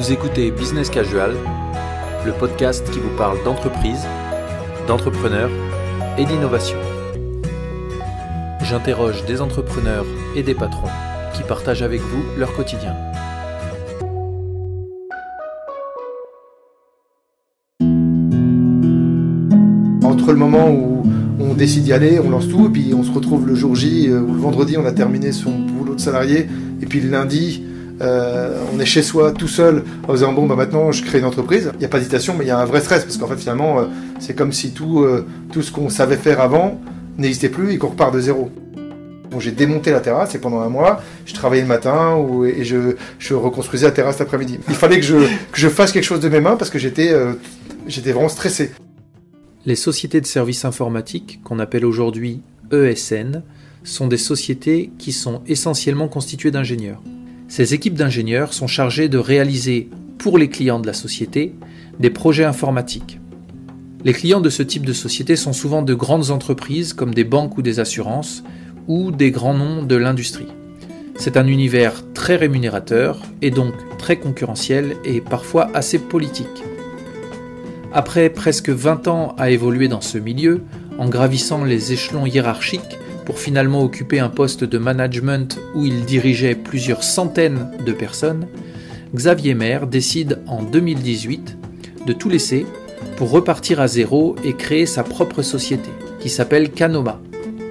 Vous écoutez Business Casual, le podcast qui vous parle d'entreprise, d'entrepreneurs et d'innovation. J'interroge des entrepreneurs et des patrons qui partagent avec vous leur quotidien. Entre le moment où on décide d'y aller, on lance tout, et puis on se retrouve le jour J euh, ou le vendredi, on a terminé son boulot de salarié, et puis le lundi, euh, on est chez soi tout seul en disant bon bah maintenant je crée une entreprise. Il n'y a pas d'hésitation mais il y a un vrai stress parce qu'en fait finalement euh, c'est comme si tout, euh, tout ce qu'on savait faire avant n'existait plus et qu'on repart de zéro. J'ai démonté la terrasse et pendant un mois je travaillais le matin et je, reconstruisais la terrasse l'après-midi. Il fallait que je, que je fasse quelque chose de mes mains parce que j'étais j'étais vraiment stressé. Les sociétés de services informatiques, qu'on appelle aujourd'hui ESN, sont des sociétés qui sont essentiellement constituées d'ingénieurs. Ces équipes d'ingénieurs sont chargées de réaliser pour les clients de la société des projets informatiques. Les clients de ce type de société sont souvent de grandes entreprises comme des banques ou des assurances ou des grands noms de l'industrie. C'est un univers très rémunérateur et donc très concurrentiel et parfois assez politique. Après presque 20 ans à évoluer dans ce milieu, en gravissant les échelons hiérarchiques, pour finalement occuper un poste de management où il dirigeait plusieurs centaines de personnes, Xavier Maire décide en 2018 de tout laisser pour repartir à zéro et créer sa propre société, qui s'appelle Canoma.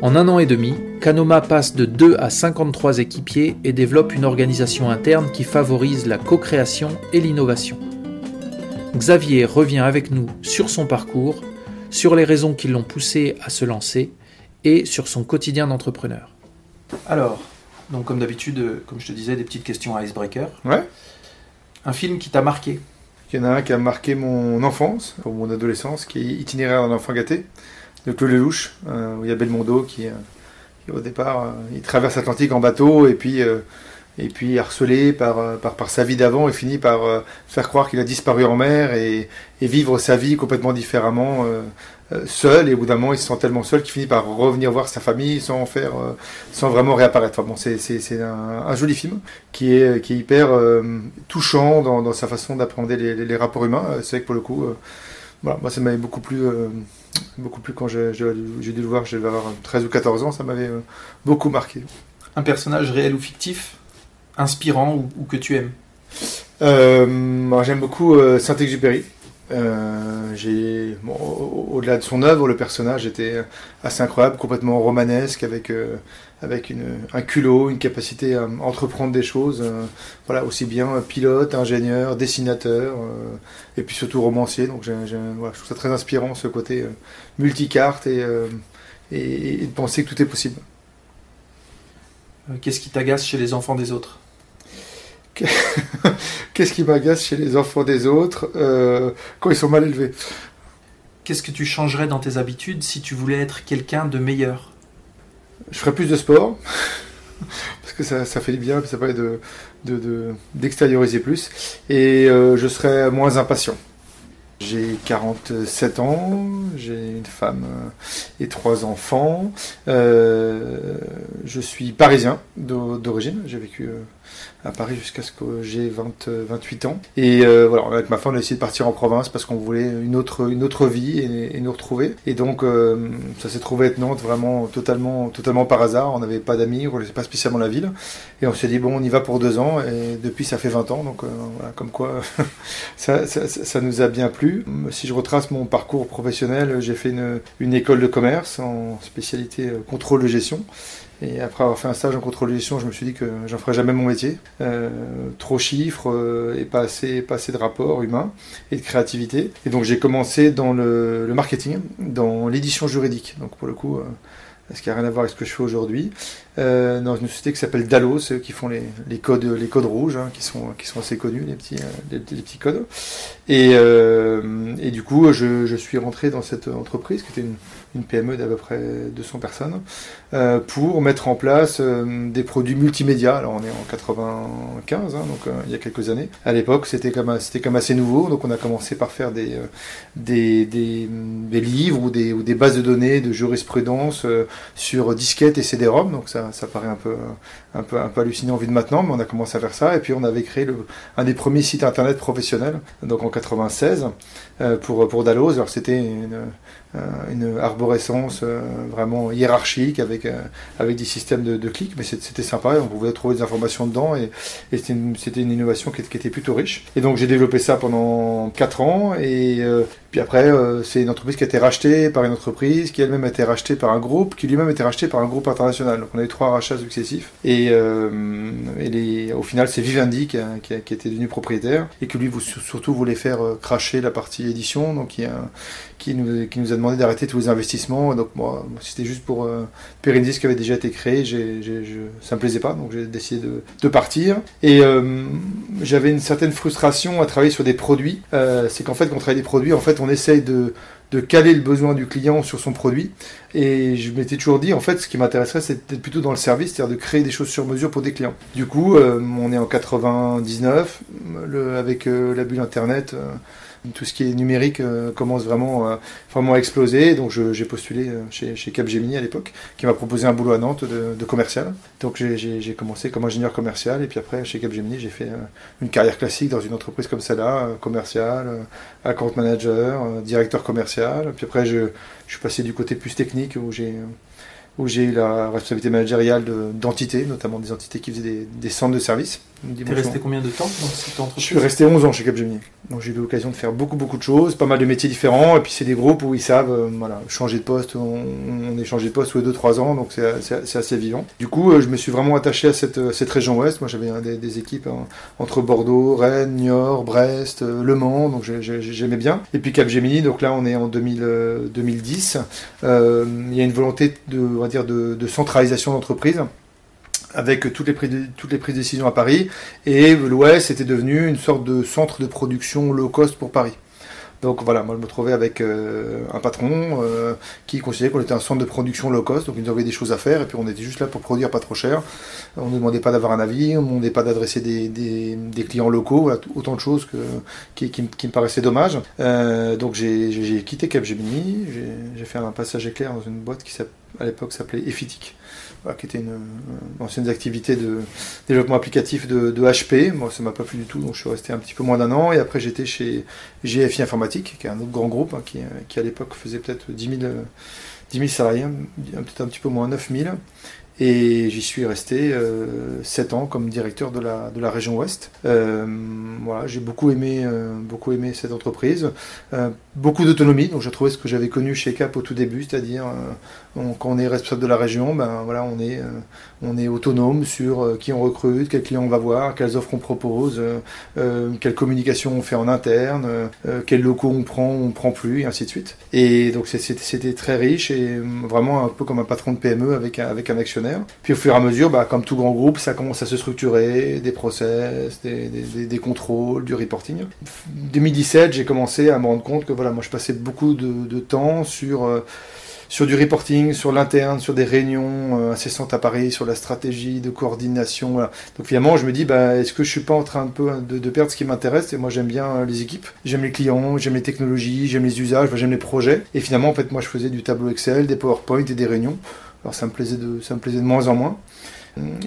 En un an et demi, Canoma passe de 2 à 53 équipiers et développe une organisation interne qui favorise la co-création et l'innovation. Xavier revient avec nous sur son parcours, sur les raisons qui l'ont poussé à se lancer et sur son quotidien d'entrepreneur. Alors, donc comme d'habitude, euh, comme je te disais, des petites questions à icebreaker. Ouais. Un film qui t'a marqué Il y en a un qui a marqué mon enfance, ou mon adolescence, qui est Itinéraire d'un enfant gâté, de Claude Lelouch, euh, où il y a Belmondo qui, euh, qui au départ, euh, il traverse l'Atlantique en bateau et puis, euh, et puis harcelé par, par, par sa vie d'avant et finit par euh, faire croire qu'il a disparu en mer et, et vivre sa vie complètement différemment, euh, seul. Et au bout d'un moment, il se sent tellement seul qu'il finit par revenir voir sa famille sans faire, euh, sans vraiment réapparaître. Enfin, bon, c'est, un, un joli film qui est, qui est hyper euh, touchant dans, dans sa façon d'appréhender les, les, les rapports humains. Euh, C'est vrai que pour le coup, euh, voilà, moi ça m'avait beaucoup plu, euh, beaucoup plu quand j'ai, dû le voir. Je devais avoir 13 ou 14 ans, ça m'avait euh, beaucoup marqué. Un personnage réel ou fictif Inspirant ou, ou que tu aimes? Euh, j'aime beaucoup euh, Saint-Exupéry. Euh, j'ai bon, au- au-delà de son œuvre, le personnage était assez incroyable, complètement romanesque, avec euh, avec une, un culot, une capacité à entreprendre des choses. euh, voilà, aussi bien pilote, ingénieur, dessinateur, euh, et puis surtout romancier. Donc, voilà, je trouve ça très inspirant ce côté euh, multicarte et, euh, et et de penser que tout est possible. Qu'est-ce qui t'agace chez les enfants des autres? Qu'est-ce qui m'agace chez les enfants des autres euh, quand ils sont mal élevés? Qu'est-ce que tu changerais dans tes habitudes si tu voulais être quelqu'un de meilleur? Je ferais plus de sport, parce que ça, ça fait du bien, ça permet de, de, de- d'extérioriser plus, et euh, je serais moins impatient. J'ai 47 ans, j'ai une femme euh, et trois enfants. Euh, je suis parisien d'o- d'origine, j'ai vécu à Paris jusqu'à ce que j'ai 20, euh, 28 ans. Et euh, voilà, avec ma femme, on a essayé de partir en province parce qu'on voulait une autre, une autre vie et, nous retrouver. Et donc, euh, ça s'est trouvé être Nantes vraiment totalement, totalement par hasard. On n'avait pas d'amis, on ne connaissait pas spécialement la ville. Et on s'est dit, bon, on y va pour deux ans. Et depuis, ça fait 20 ans. Donc, voilà, comme quoi, ça, ça, nous a bien plu. Si je retrace mon parcours professionnel, j'ai fait une, une école de commerce en spécialité contrôle de gestion. Et après avoir fait un stage en contrôle de gestion, je me suis dit que j'en ferais jamais mon métier. Euh, trop chiffres euh, et pas assez, pas assez de rapports humains et de créativité. Et donc j'ai commencé dans le, le marketing, dans l'édition juridique. Donc pour le coup, euh, ce qui n'a rien à voir avec ce que je fais aujourd'hui, euh, dans une société qui s'appelle Dalos, ceux qui font les, codes, les codes rouges, hein, qui, sont, qui sont assez connus, les petits, euh, les, petits codes. Et, euh, et du coup, je, je suis rentré dans cette entreprise qui était une, PME d'à peu près 200 personnes, pour mettre en place des produits multimédia. Alors on est en 95, hein, donc il y a quelques années. À l'époque, c'était comme c'était comme assez nouveau, donc on a commencé par faire des des, des, livres ou des, ou des bases de données de jurisprudence sur disquette et CD-ROM, donc ça, ça paraît un peu, un, peu, un peu hallucinant vu de maintenant, mais on a commencé à faire ça, et puis on avait créé un des premiers sites internet professionnels, donc en 96, pour, pour Dalloz, alors c'était une, une arborescence vraiment hiérarchique avec, avec des systèmes de, de clics, mais c'était sympa, on pouvait trouver des informations dedans, et, et c'était une, une, innovation qui, était plutôt riche. Et donc j'ai développé ça pendant 4 ans, et puis après, euh, c'est une entreprise qui a été rachetée par une entreprise, qui elle-même a été rachetée par un groupe, qui lui-même a été racheté par un groupe international. Donc on a eu trois rachats successifs. Et, euh, et les, au final, c'est Vivendi qui, a, qui, a, qui, était devenu propriétaire et qui lui vous, surtout voulait faire euh, cracher la partie édition. Donc qui, a, qui, nous, a demandé d'arrêter tous les investissements. Donc moi, c'était juste pour euh, qui avait déjà été créé. J'ai, je, ça me plaisait pas, donc j'ai décidé de, partir. Et euh, j'avais une certaine frustration à travailler sur des produits. Euh, c'est qu'en fait, quand on travaille des produits, en fait, on essaye de, caler le besoin du client sur son produit. Et je m'étais toujours dit, en fait, ce qui m'intéresserait, c'était plutôt dans le service, c'est-à-dire de créer des choses sur mesure pour des clients. Du coup, euh, on est en 99, le, avec euh, la bulle Internet. Tout ce qui est numérique euh, commence vraiment, euh, vraiment à exploser. Donc j'ai postulé euh, chez, Capgemini à l'époque, qui m'a proposé un boulot à Nantes de, de commercial. Donc j'ai commencé comme ingénieur commercial, et puis après chez Capgemini, j'ai fait une carrière classique dans une entreprise comme celle-là, commercial, account manager, directeur commercial. Puis après, je, je suis passé du côté plus technique où j'ai où j'ai eu la responsabilité managériale d'entités, notamment des entités qui faisaient des, des centres de services. T'es resté combien de temps dans cette entreprise? Je suis resté 11 ans chez Capgemini. Donc j'ai eu l'occasion de faire beaucoup beaucoup de choses, pas mal de métiers différents, et puis c'est des groupes où ils savent euh, voilà, changer de poste, on, on est changé de poste tous les 2-3 ans, donc c'est assez vivant. Du coup, euh, je me suis vraiment attaché à cette, cette région ouest. Moi j'avais des, des, équipes hein, entre Bordeaux, Rennes, Niort, Brest, euh, Le Mans, donc j'aimais bien. Et puis Capgemini, donc là on est en 2000, 2010. Euh, il y a une volonté de, de, centralisation d'entreprise avec toutes les, prises de, toutes les prises de décision à Paris, et l'Ouest était devenu une sorte de centre de production low cost pour Paris. Donc voilà, moi je me trouvais avec euh, un patron euh, qui considérait qu'on était un centre de production low cost, donc il nous avait des choses à faire, et puis on était juste là pour produire pas trop cher. On ne demandait pas d'avoir un avis, on ne demandait pas d'adresser des, des, clients locaux, autant de choses qui, me paraissaient dommages. Euh, donc j'ai quitté Capgemini, j'ai fait un passage éclair dans une boîte qui à l'époque s'appelait Effitic qui était une, ancienne activité de développement applicatif de, HP. Moi, ça m'a pas plu du tout, donc je suis resté un petit peu moins d'un an. Et après, j'étais chez GFI Informatique, qui est un autre grand groupe, hein, qui, à l'époque faisait peut-être 10 000, 10 000 salariés, peut-être un petit peu moins 9 000. Et j'y suis resté euh, 7 ans comme directeur de la, de la région Ouest. Euh, voilà, j'ai beaucoup euh, beaucoup aimé cette entreprise. Euh, beaucoup d'autonomie, donc j'ai trouvé ce que j'avais connu chez Cap au tout début, c'est-à-dire euh, quand on est responsable de la région, ben voilà, on est, euh, on est autonome sur qui on recrute, quels clients on va voir, quelles offres on propose, quelle communication on fait en interne, quels locaux on prend, on prend plus, et ainsi de suite. Et donc c'était très riche et vraiment un peu comme un patron de PME avec un, avec un actionnaire. Puis au fur et à mesure, bah, comme tout grand groupe, ça commence à se structurer, des process, des, des, des contrôles, du reporting. 2017, j'ai commencé à me rendre compte que voilà, moi je passais beaucoup de, temps sur, euh, sur du reporting, sur l'interne, sur des réunions euh, incessantes à Paris, sur la stratégie de coordination. Donc finalement, je me dis, bah, est-ce que je suis pas en train de, de perdre ce qui m'intéresse? Et moi, j'aime bien les équipes, j'aime les clients, j'aime les technologies, j'aime les usages, j'aime les projets. Et finalement, en fait, moi, je faisais du tableau Excel, des PowerPoint et des réunions. Alors ça me plaisait de, ça me plaisait de moins en moins.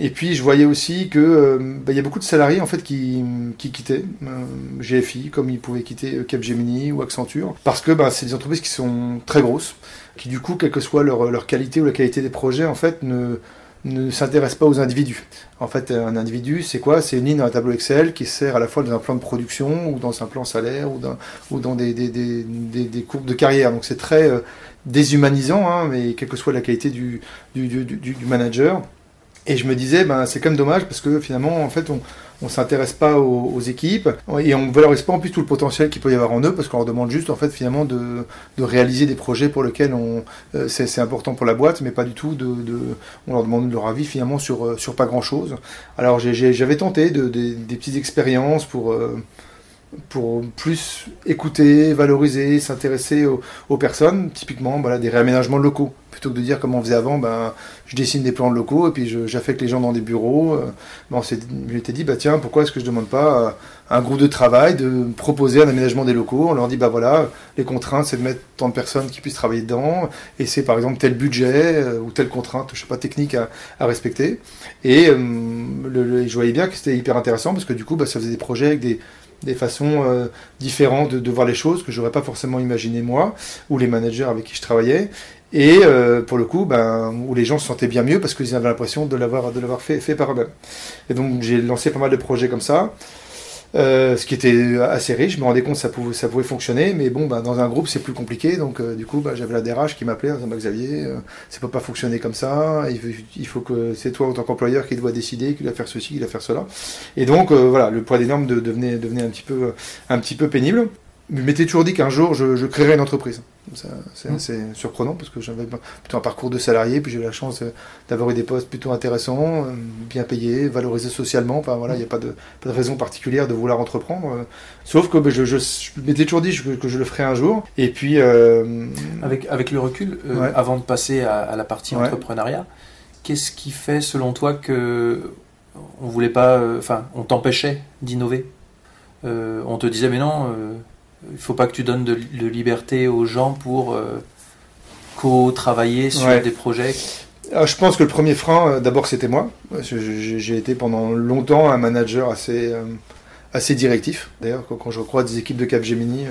Et puis je voyais aussi que euh, bah, y a beaucoup de salariés en fait qui, qui quittaient euh, GFI comme ils pouvaient quitter euh, Capgemini ou Accenture parce que bah, c'est des entreprises qui sont très grosses, qui du coup quelle que soit leur, leur qualité ou la qualité des projets en fait ne ne s'intéressent pas aux individus. En fait, un individu, c'est quoi? C'est une ligne dans un tableau Excel qui sert à la fois dans un plan de production ou dans un plan salaire ou dans, ou dans des, des, des, des, des courbes de carrière. Donc c'est très euh, déshumanisant, hein, mais quelle que soit la qualité du, du, du, du manager. Et je me disais, ben, c'est quand même dommage parce que finalement, en fait, on ne s'intéresse pas aux, équipes et on ne valorise pas en plus tout le potentiel qu'il peut y avoir en eux parce qu'on leur demande juste, en fait, finalement, de, de réaliser des projets pour lesquels on, euh, c'est, important pour la boîte, mais pas du tout de, de, on leur demande leur avis finalement sur, euh, sur pas grand chose. Alors, j'avais tenté de, des petites expériences pour, euh, pour plus écouter, valoriser, s'intéresser aux, personnes, typiquement voilà, des réaménagements locaux. Plutôt que de dire comme on faisait avant, ben, je dessine des plans locaux et puis j'affecte les gens dans des bureaux. Euh, bon, je m'étais dit, bah, tiens, pourquoi est-ce que je ne demande pas à un groupe de travail de proposer un aménagement des locaux? On leur dit, bah voilà, les contraintes, c'est de mettre tant de personnes qui puissent travailler dedans et c'est par exemple tel budget euh, ou telle contrainte, je sais pas, technique à, respecter. Et le, je voyais bien que c'était hyper intéressant parce que du coup, bah, ça faisait des projets avec des des façons euh, différentes de, voir les choses que j'aurais pas forcément imaginé moi ou les managers avec qui je travaillais. Et euh, pour le coup ben, où les gens se sentaient bien mieux parce qu'ils avaient l'impression de l'avoir de l'avoir fait, fait par eux-mêmes. Et donc j'ai lancé pas mal de projets comme ça euh, ce qui était assez riche. Je me rendais compte que ça pouvait, ça pouvait fonctionner, mais bon, bah, dans un groupe, c'est plus compliqué. Donc, euh, du coup, bah, j'avais la DRH qui m'appelait en disant bah, Xavier, euh, ça peut pas fonctionner comme ça. Il, faut que c'est toi, en tant qu'employeur, qui doit décider, qui doit faire ceci, qui doit faire cela. Et donc, voilà, le poids des normes devenait, devenait un, petit peu, un petit peu pénible je m'étais toujours dit qu'un jour je, créerais une entreprise. C'est mmh. assez surprenant parce que j'avais plutôt un parcours de salarié, puis j'ai eu la chance d'avoir eu des postes plutôt intéressants, euh, bien payés, valorisés socialement. Enfin voilà, il n'y a pas de, pas de, raison particulière de vouloir entreprendre. Euh. Sauf que ben, je, je, m'étais toujours dit que, je le ferais un jour. Et puis. Euh, avec, avec le recul, avant de passer à, la partie entrepreneuriat, qu'est-ce qui fait selon toi que on voulait pas. Enfin, on t'empêchait d'innover? On te disait, mais non il ne faut pas que tu donnes de, liberté aux gens pour euh, co-travailler sur des projets. Ah, je pense que le premier frein, euh, d'abord, c'était moi. J'ai été pendant longtemps un manager assez, euh, assez directif. D'ailleurs, quand, je crois des équipes de Capgemini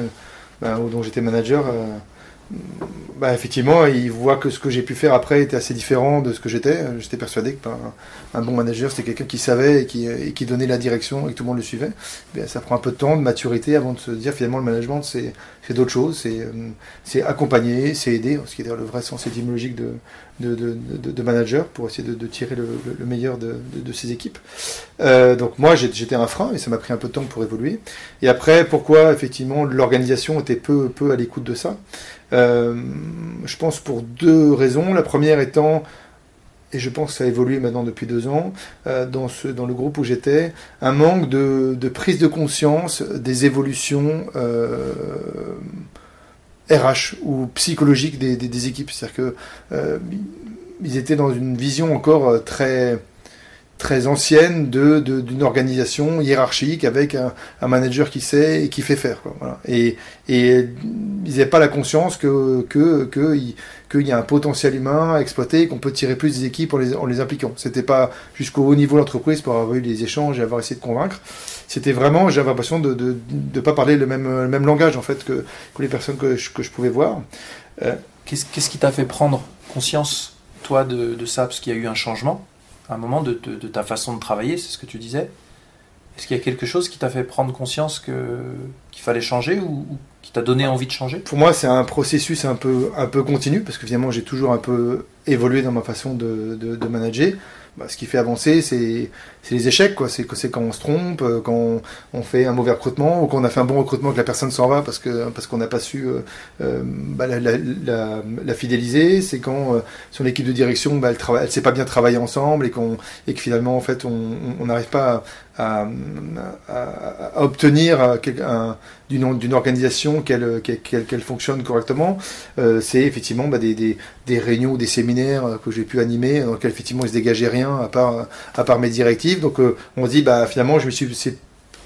ben, dont j'étais manager, bah, effectivement, il voit que ce que j'ai pu faire après était assez différent de ce que j'étais. J'étais persuadé que un bon manager, c'était quelqu'un qui savait et qui, donnait la direction et que tout le monde le suivait. Eh ça prend un peu de temps, de maturité avant de se dire finalement le management, c'est d'autres choses. C'est accompagner, c'est aider, ce qui est le vrai sens étymologique de, de, manager pour essayer de, tirer le, meilleur de, ses équipes. Euh, donc moi, j'étais un frein et ça m'a pris un peu de temps pour évoluer. Et après, pourquoi effectivement l'organisation était peu, peu à l'écoute de ça? Euh, je pense pour deux raisons. La première étant, et je pense que ça a évolué maintenant depuis deux ans, euh, dans, le groupe où j'étais, un manque de, prise de conscience des évolutions RH euh, ou psychologiques des, des, équipes. C'est-à-dire qu'ils étaient dans une vision encore très très ancienne de, d'une organisation hiérarchique avec un, manager qui sait et qui fait faire. Et, et ils n'avaient pas la conscience que, que, qu'il y a un potentiel humain à exploiter, qu'on peut tirer plus des équipes en les, en les impliquant. C'était pas jusqu'au haut niveau de l'entreprise pour avoir eu des échanges et avoir essayé de convaincre. C'était vraiment, j'avais l'impression de ne de, pas parler le même, le même langage en fait que, que les personnes que je, que je pouvais voir. Euh, qu'est-ce, qu'est-ce qui t'a fait prendre conscience, toi, de, de ça? Parce qu'il y a eu un changement un moment de, ta façon de travailler, c'est ce que tu disais. Est-ce qu'il y a quelque chose qui t'a fait prendre conscience que, qu'il fallait changer ou, qui t'a donné envie de changer? Pour moi, c'est un processus un peu, un peu continu, parce que finalement, j'ai toujours un peu évolué dans ma façon de, de manager. Bah, ce qui fait avancer, c'est les échecs. C'est quand on se trompe, euh, quand on, fait un mauvais recrutement, ou quand on a fait un bon recrutement que la personne s'en va parce qu'on parce qu'on n'a pas su euh, euh, bah, la, fidéliser. C'est quand son équipe de direction, bah, elle ne sait pas bien travailler ensemble et, qu'on et que finalement, en fait, on n'arrive pas à, obtenir d'une organisation qu'elle qu'elle fonctionne correctement. c'est effectivement des, des, des réunions des séminaires que j'ai pu animer dans lesquels effectivement il se dégageait rien à part, à part mes directives. Donc euh, on se dit, bah, finalement, je me suis, c'est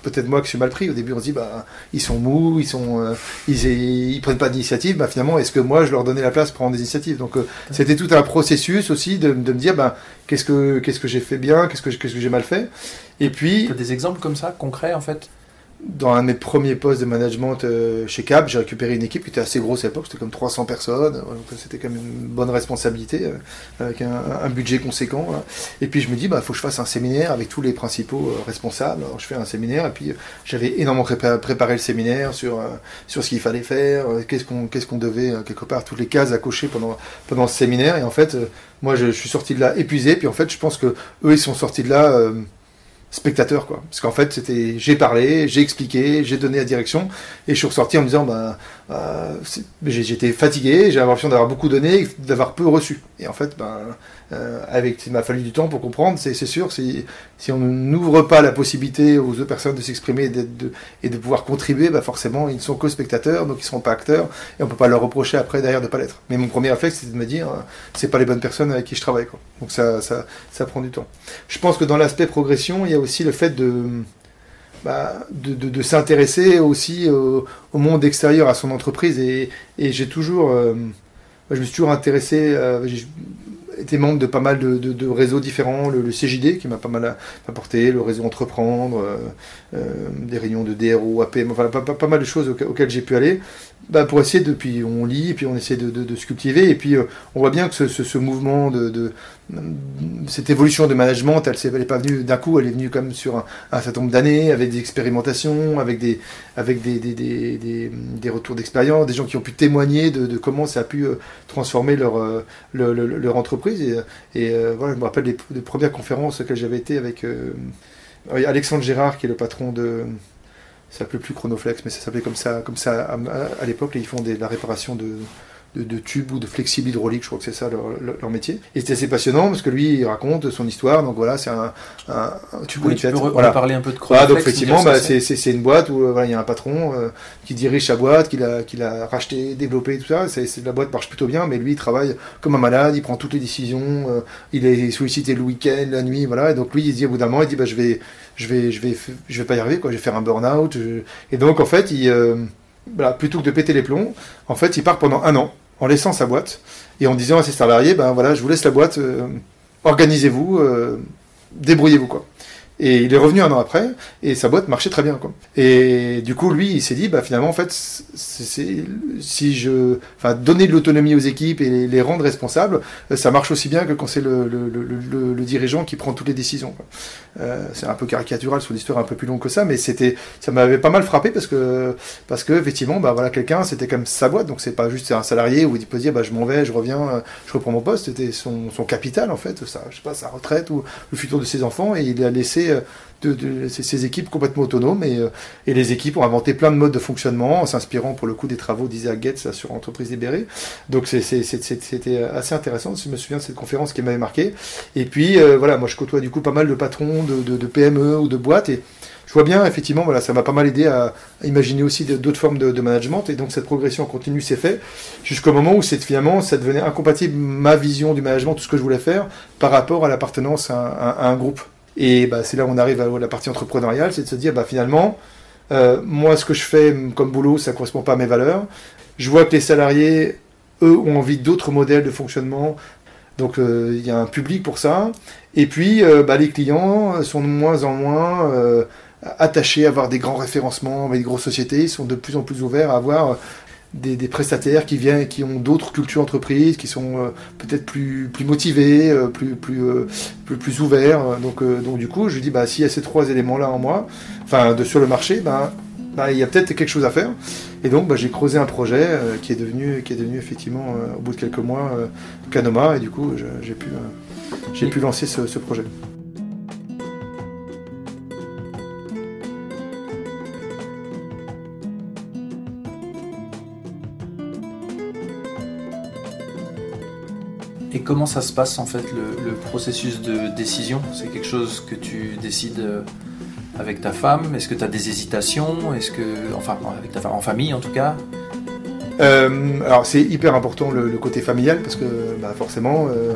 peut-être moi qui suis mal pris. Au début, on se dit, bah, ils sont mous, ils sont, euh, ils, prennent pas d'initiative. Bah, finalement, est-ce que moi, je leur donnais la place pour prendre des initiatives? Donc, euh, c'était tout un processus aussi de, de me dire, bah, qu'est-ce que, qu'est-ce que j'ai fait bien, qu'est-ce que, qu'est-ce que j'ai mal fait? Et puis. des exemples comme ça, concrets, en fait? Dans un de mes premiers postes de management euh, chez Cap, j'ai récupéré une équipe qui était assez grosse à l'époque, c'était comme 300 personnes, c'était quand même une bonne responsabilité, euh, avec un, budget conséquent. Et puis je me dis, il bah, faut que je fasse un séminaire avec tous les principaux euh, responsables. Alors je fais un séminaire, et puis j'avais énormément préparé le séminaire sur, sur ce qu'il fallait faire, qu'est-ce qu'on qu'est-ce qu'on devait, quelque part, toutes les cases à cocher pendant, pendant ce séminaire. Et en fait, moi je, je, suis sorti de là épuisé, puis en fait je pense que eux ils sont sortis de là spectateur quoi. Parce qu'en fait c'était j'ai parlé j'ai expliqué j'ai donné la direction et je suis ressorti en me disant bah euh, j'étais fatigué j'ai l'impression d'avoir beaucoup donné d'avoir peu reçu. Et en fait ben euh, avec il m'a fallu du temps pour comprendre c'est sûr si si on n'ouvre pas la possibilité aux autres personnes de s'exprimer et, de, et de pouvoir contribuer bah forcément ils ne sont que spectateurs donc ils ne seront pas acteurs et on peut pas leur reprocher après derrière de pas l'être. Mais mon premier réflexe c'était de me dire c'est pas les bonnes personnes avec qui je travaille quoi. Donc ça ça ça prend du temps. Je pense que dans l'aspect progression il y a aussi le fait de, bah, de, s'intéresser aussi au, monde extérieur à son entreprise. Et, j'ai toujours, euh, je me suis toujours intéressé, euh, j'ai été membre de pas mal de, réseaux différents, le, CJD qui m'a pas mal apporté, le réseau Entreprendre, euh, des réunions de DRO, APM, enfin pas, mal de choses auxquelles j'ai pu aller. Bah, pour essayer de, puis on lit, puis on essaie de, se cultiver, et puis on voit bien que ce, mouvement de, cette évolution de management, elle n'est pas venue d'un coup, elle est venue comme sur un, certain nombre d'années, avec des expérimentations, avec des, avec des, des, des, retours d'expérience, des gens qui ont pu témoigner de, comment ça a pu euh, transformer leur, euh, leur, entreprise. Et, et voilà, je me rappelle des, premières conférences auxquelles j'avais été avec Alexandre Gérard, qui est le patron de ça s'appelait plus Chronoflex, mais ça s'appelait comme ça, comme ça à, l'époque. Ils font des, la réparation de, de, tubes ou de flexibles hydrauliques, je crois que c'est ça leur, métier. Et c'était assez passionnant parce que lui, il raconte son histoire. Donc voilà, c'est un, un, tu oui, tu peux voilà. parler un peu de Chronoflex. donc effectivement, bah, c'est une boîte où voilà, il y a un patron euh, qui dirige sa boîte, qui l'a qui l'a racheté, développé, tout ça. La boîte marche plutôt bien, mais lui, il travaille comme un malade, il prend toutes les décisions, euh, il est sollicité le week-end, la nuit, voilà. Et donc lui, il dit au bout d'un moment, il dit bah je vais je vais, je vais, je vais pas y arriver, quoi. Je vais faire un burn-out. Et donc, en fait, il, euh, plutôt que de péter les plombs, en fait, il part pendant un an en laissant sa boîte et en disant à ses salariés, ben voilà, je vous laisse la boîte, euh, organisez-vous, euh, débrouillez-vous, quoi. Et il est revenu un an après, et sa boîte marchait très bien. Quoi. Et du coup, lui, il s'est dit, bah, finalement, en fait, c'est, si je, enfin, donner de l'autonomie aux équipes et les, rendre responsables, euh, ça marche aussi bien que quand c'est le, le, le, dirigeant qui prend toutes les décisions. Quoi. Euh, c'est un peu caricatural sur l'histoire un peu plus longue que ça, mais c'était, ça m'avait pas mal frappé parce que, parce que effectivement, bah voilà, quelqu'un, c'était comme sa boîte, donc c'est pas juste un salarié où il peut dire, bah, je m'en vais, je reviens, je reprends mon poste. C'était son, son capital en fait, ça, je sais pas, sa retraite ou le futur de ses enfants, et il a laissé euh, de, ces équipes complètement autonomes et, euh, et, les équipes ont inventé plein de modes de fonctionnement en s'inspirant pour le coup des travaux d'Isaac Getz sur Entreprise Libérée. Donc c'était assez intéressant. Je me souviens de cette conférence qui m'avait marqué. Et puis euh, voilà, moi je côtoie du coup pas mal de patrons de, PME ou de boîtes et je vois bien, effectivement, voilà, ça m'a pas mal aidé à, imaginer aussi d'autres formes de, management. Et donc, cette progression continue s'est faite jusqu'au moment où finalement, ça devenait incompatible ma vision du management, tout ce que je voulais faire, par rapport à l'appartenance à, un groupe. Et bah, c'est là où on arrive à la partie entrepreneuriale, c'est de se dire bah, finalement, euh, moi ce que je fais comme boulot, ça ne correspond pas à mes valeurs. Je vois que les salariés, eux, ont envie d'autres modèles de fonctionnement. Donc euh, il y a un public pour ça. Et puis euh, bah, les clients sont de moins en moins attachés à avoir des grands référencements avec des grosses sociétés. Ils sont de plus en plus ouverts à avoir des, prestataires qui viennent, qui ont d'autres cultures entreprises, qui sont euh, peut-être plus, motivés, euh, plus, plus, euh, plus, plus, ouverts. Donc, donc du coup, je dis, bah, s'il y a ces trois éléments-là en moi, enfin, sur le marché, bah, bah, il y a peut-être quelque chose à faire. Et donc, bah, j'ai creusé un projet qui, est devenu, qui est devenu effectivement, au bout de quelques mois, Canoma, et du coup, j'ai pu, j'ai pu lancer ce, ce projet. Comment ça se passe en fait le, processus de décision? C'est quelque chose que tu décides euh, avec ta femme? Est-ce que tu as des hésitations? Est-ce que enfin avec ta femme en famille en tout cas? Euh, alors c'est hyper important le, côté familial parce que bah, forcément euh,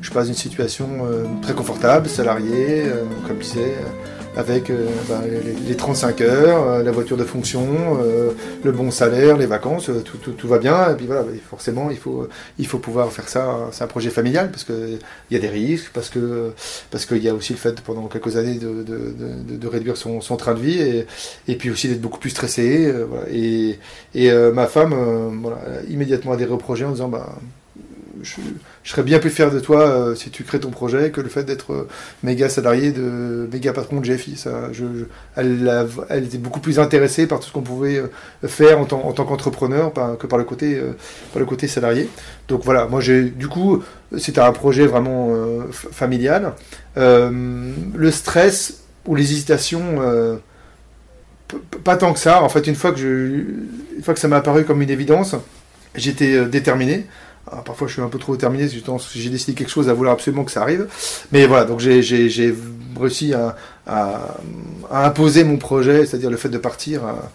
je passe une situation très confortable, salarié, comme je disais, avec euh, bah, les, 35 heures, euh, la voiture de fonction, euh, le bon salaire, les vacances, tout, va bien. Et puis voilà, forcément, il faut, il faut pouvoir faire ça. C'est un projet familial parce qu'il y a des risques, parce que parce qu'il y a aussi le fait pendant quelques années de, de, de, réduire son, son, train de vie et, et puis aussi d'être beaucoup plus stressé. Et, et ma femme, voilà, immédiatement adhéré au projet en disant bah je, serais bien plus fier de toi euh, si tu crées ton projet que le fait d'être euh, méga salarié de méga patron de GFI. Ça, elle, était beaucoup plus intéressée par tout ce qu'on pouvait euh, faire en, tant, qu'entrepreneur que par le côté salarié. Donc voilà, moi j'ai du coup c'était un projet vraiment familial. le stress où les hésitations, pas tant que ça. En fait, une fois que, une fois que ça m'a apparu comme une évidence, j'étais déterminé. Parfois, je suis un peu trop déterminé, j'ai décidé quelque chose à vouloir absolument que ça arrive. Mais voilà, donc j'ai réussi à, à, imposer mon projet, c'est-à-dire le fait de partir à,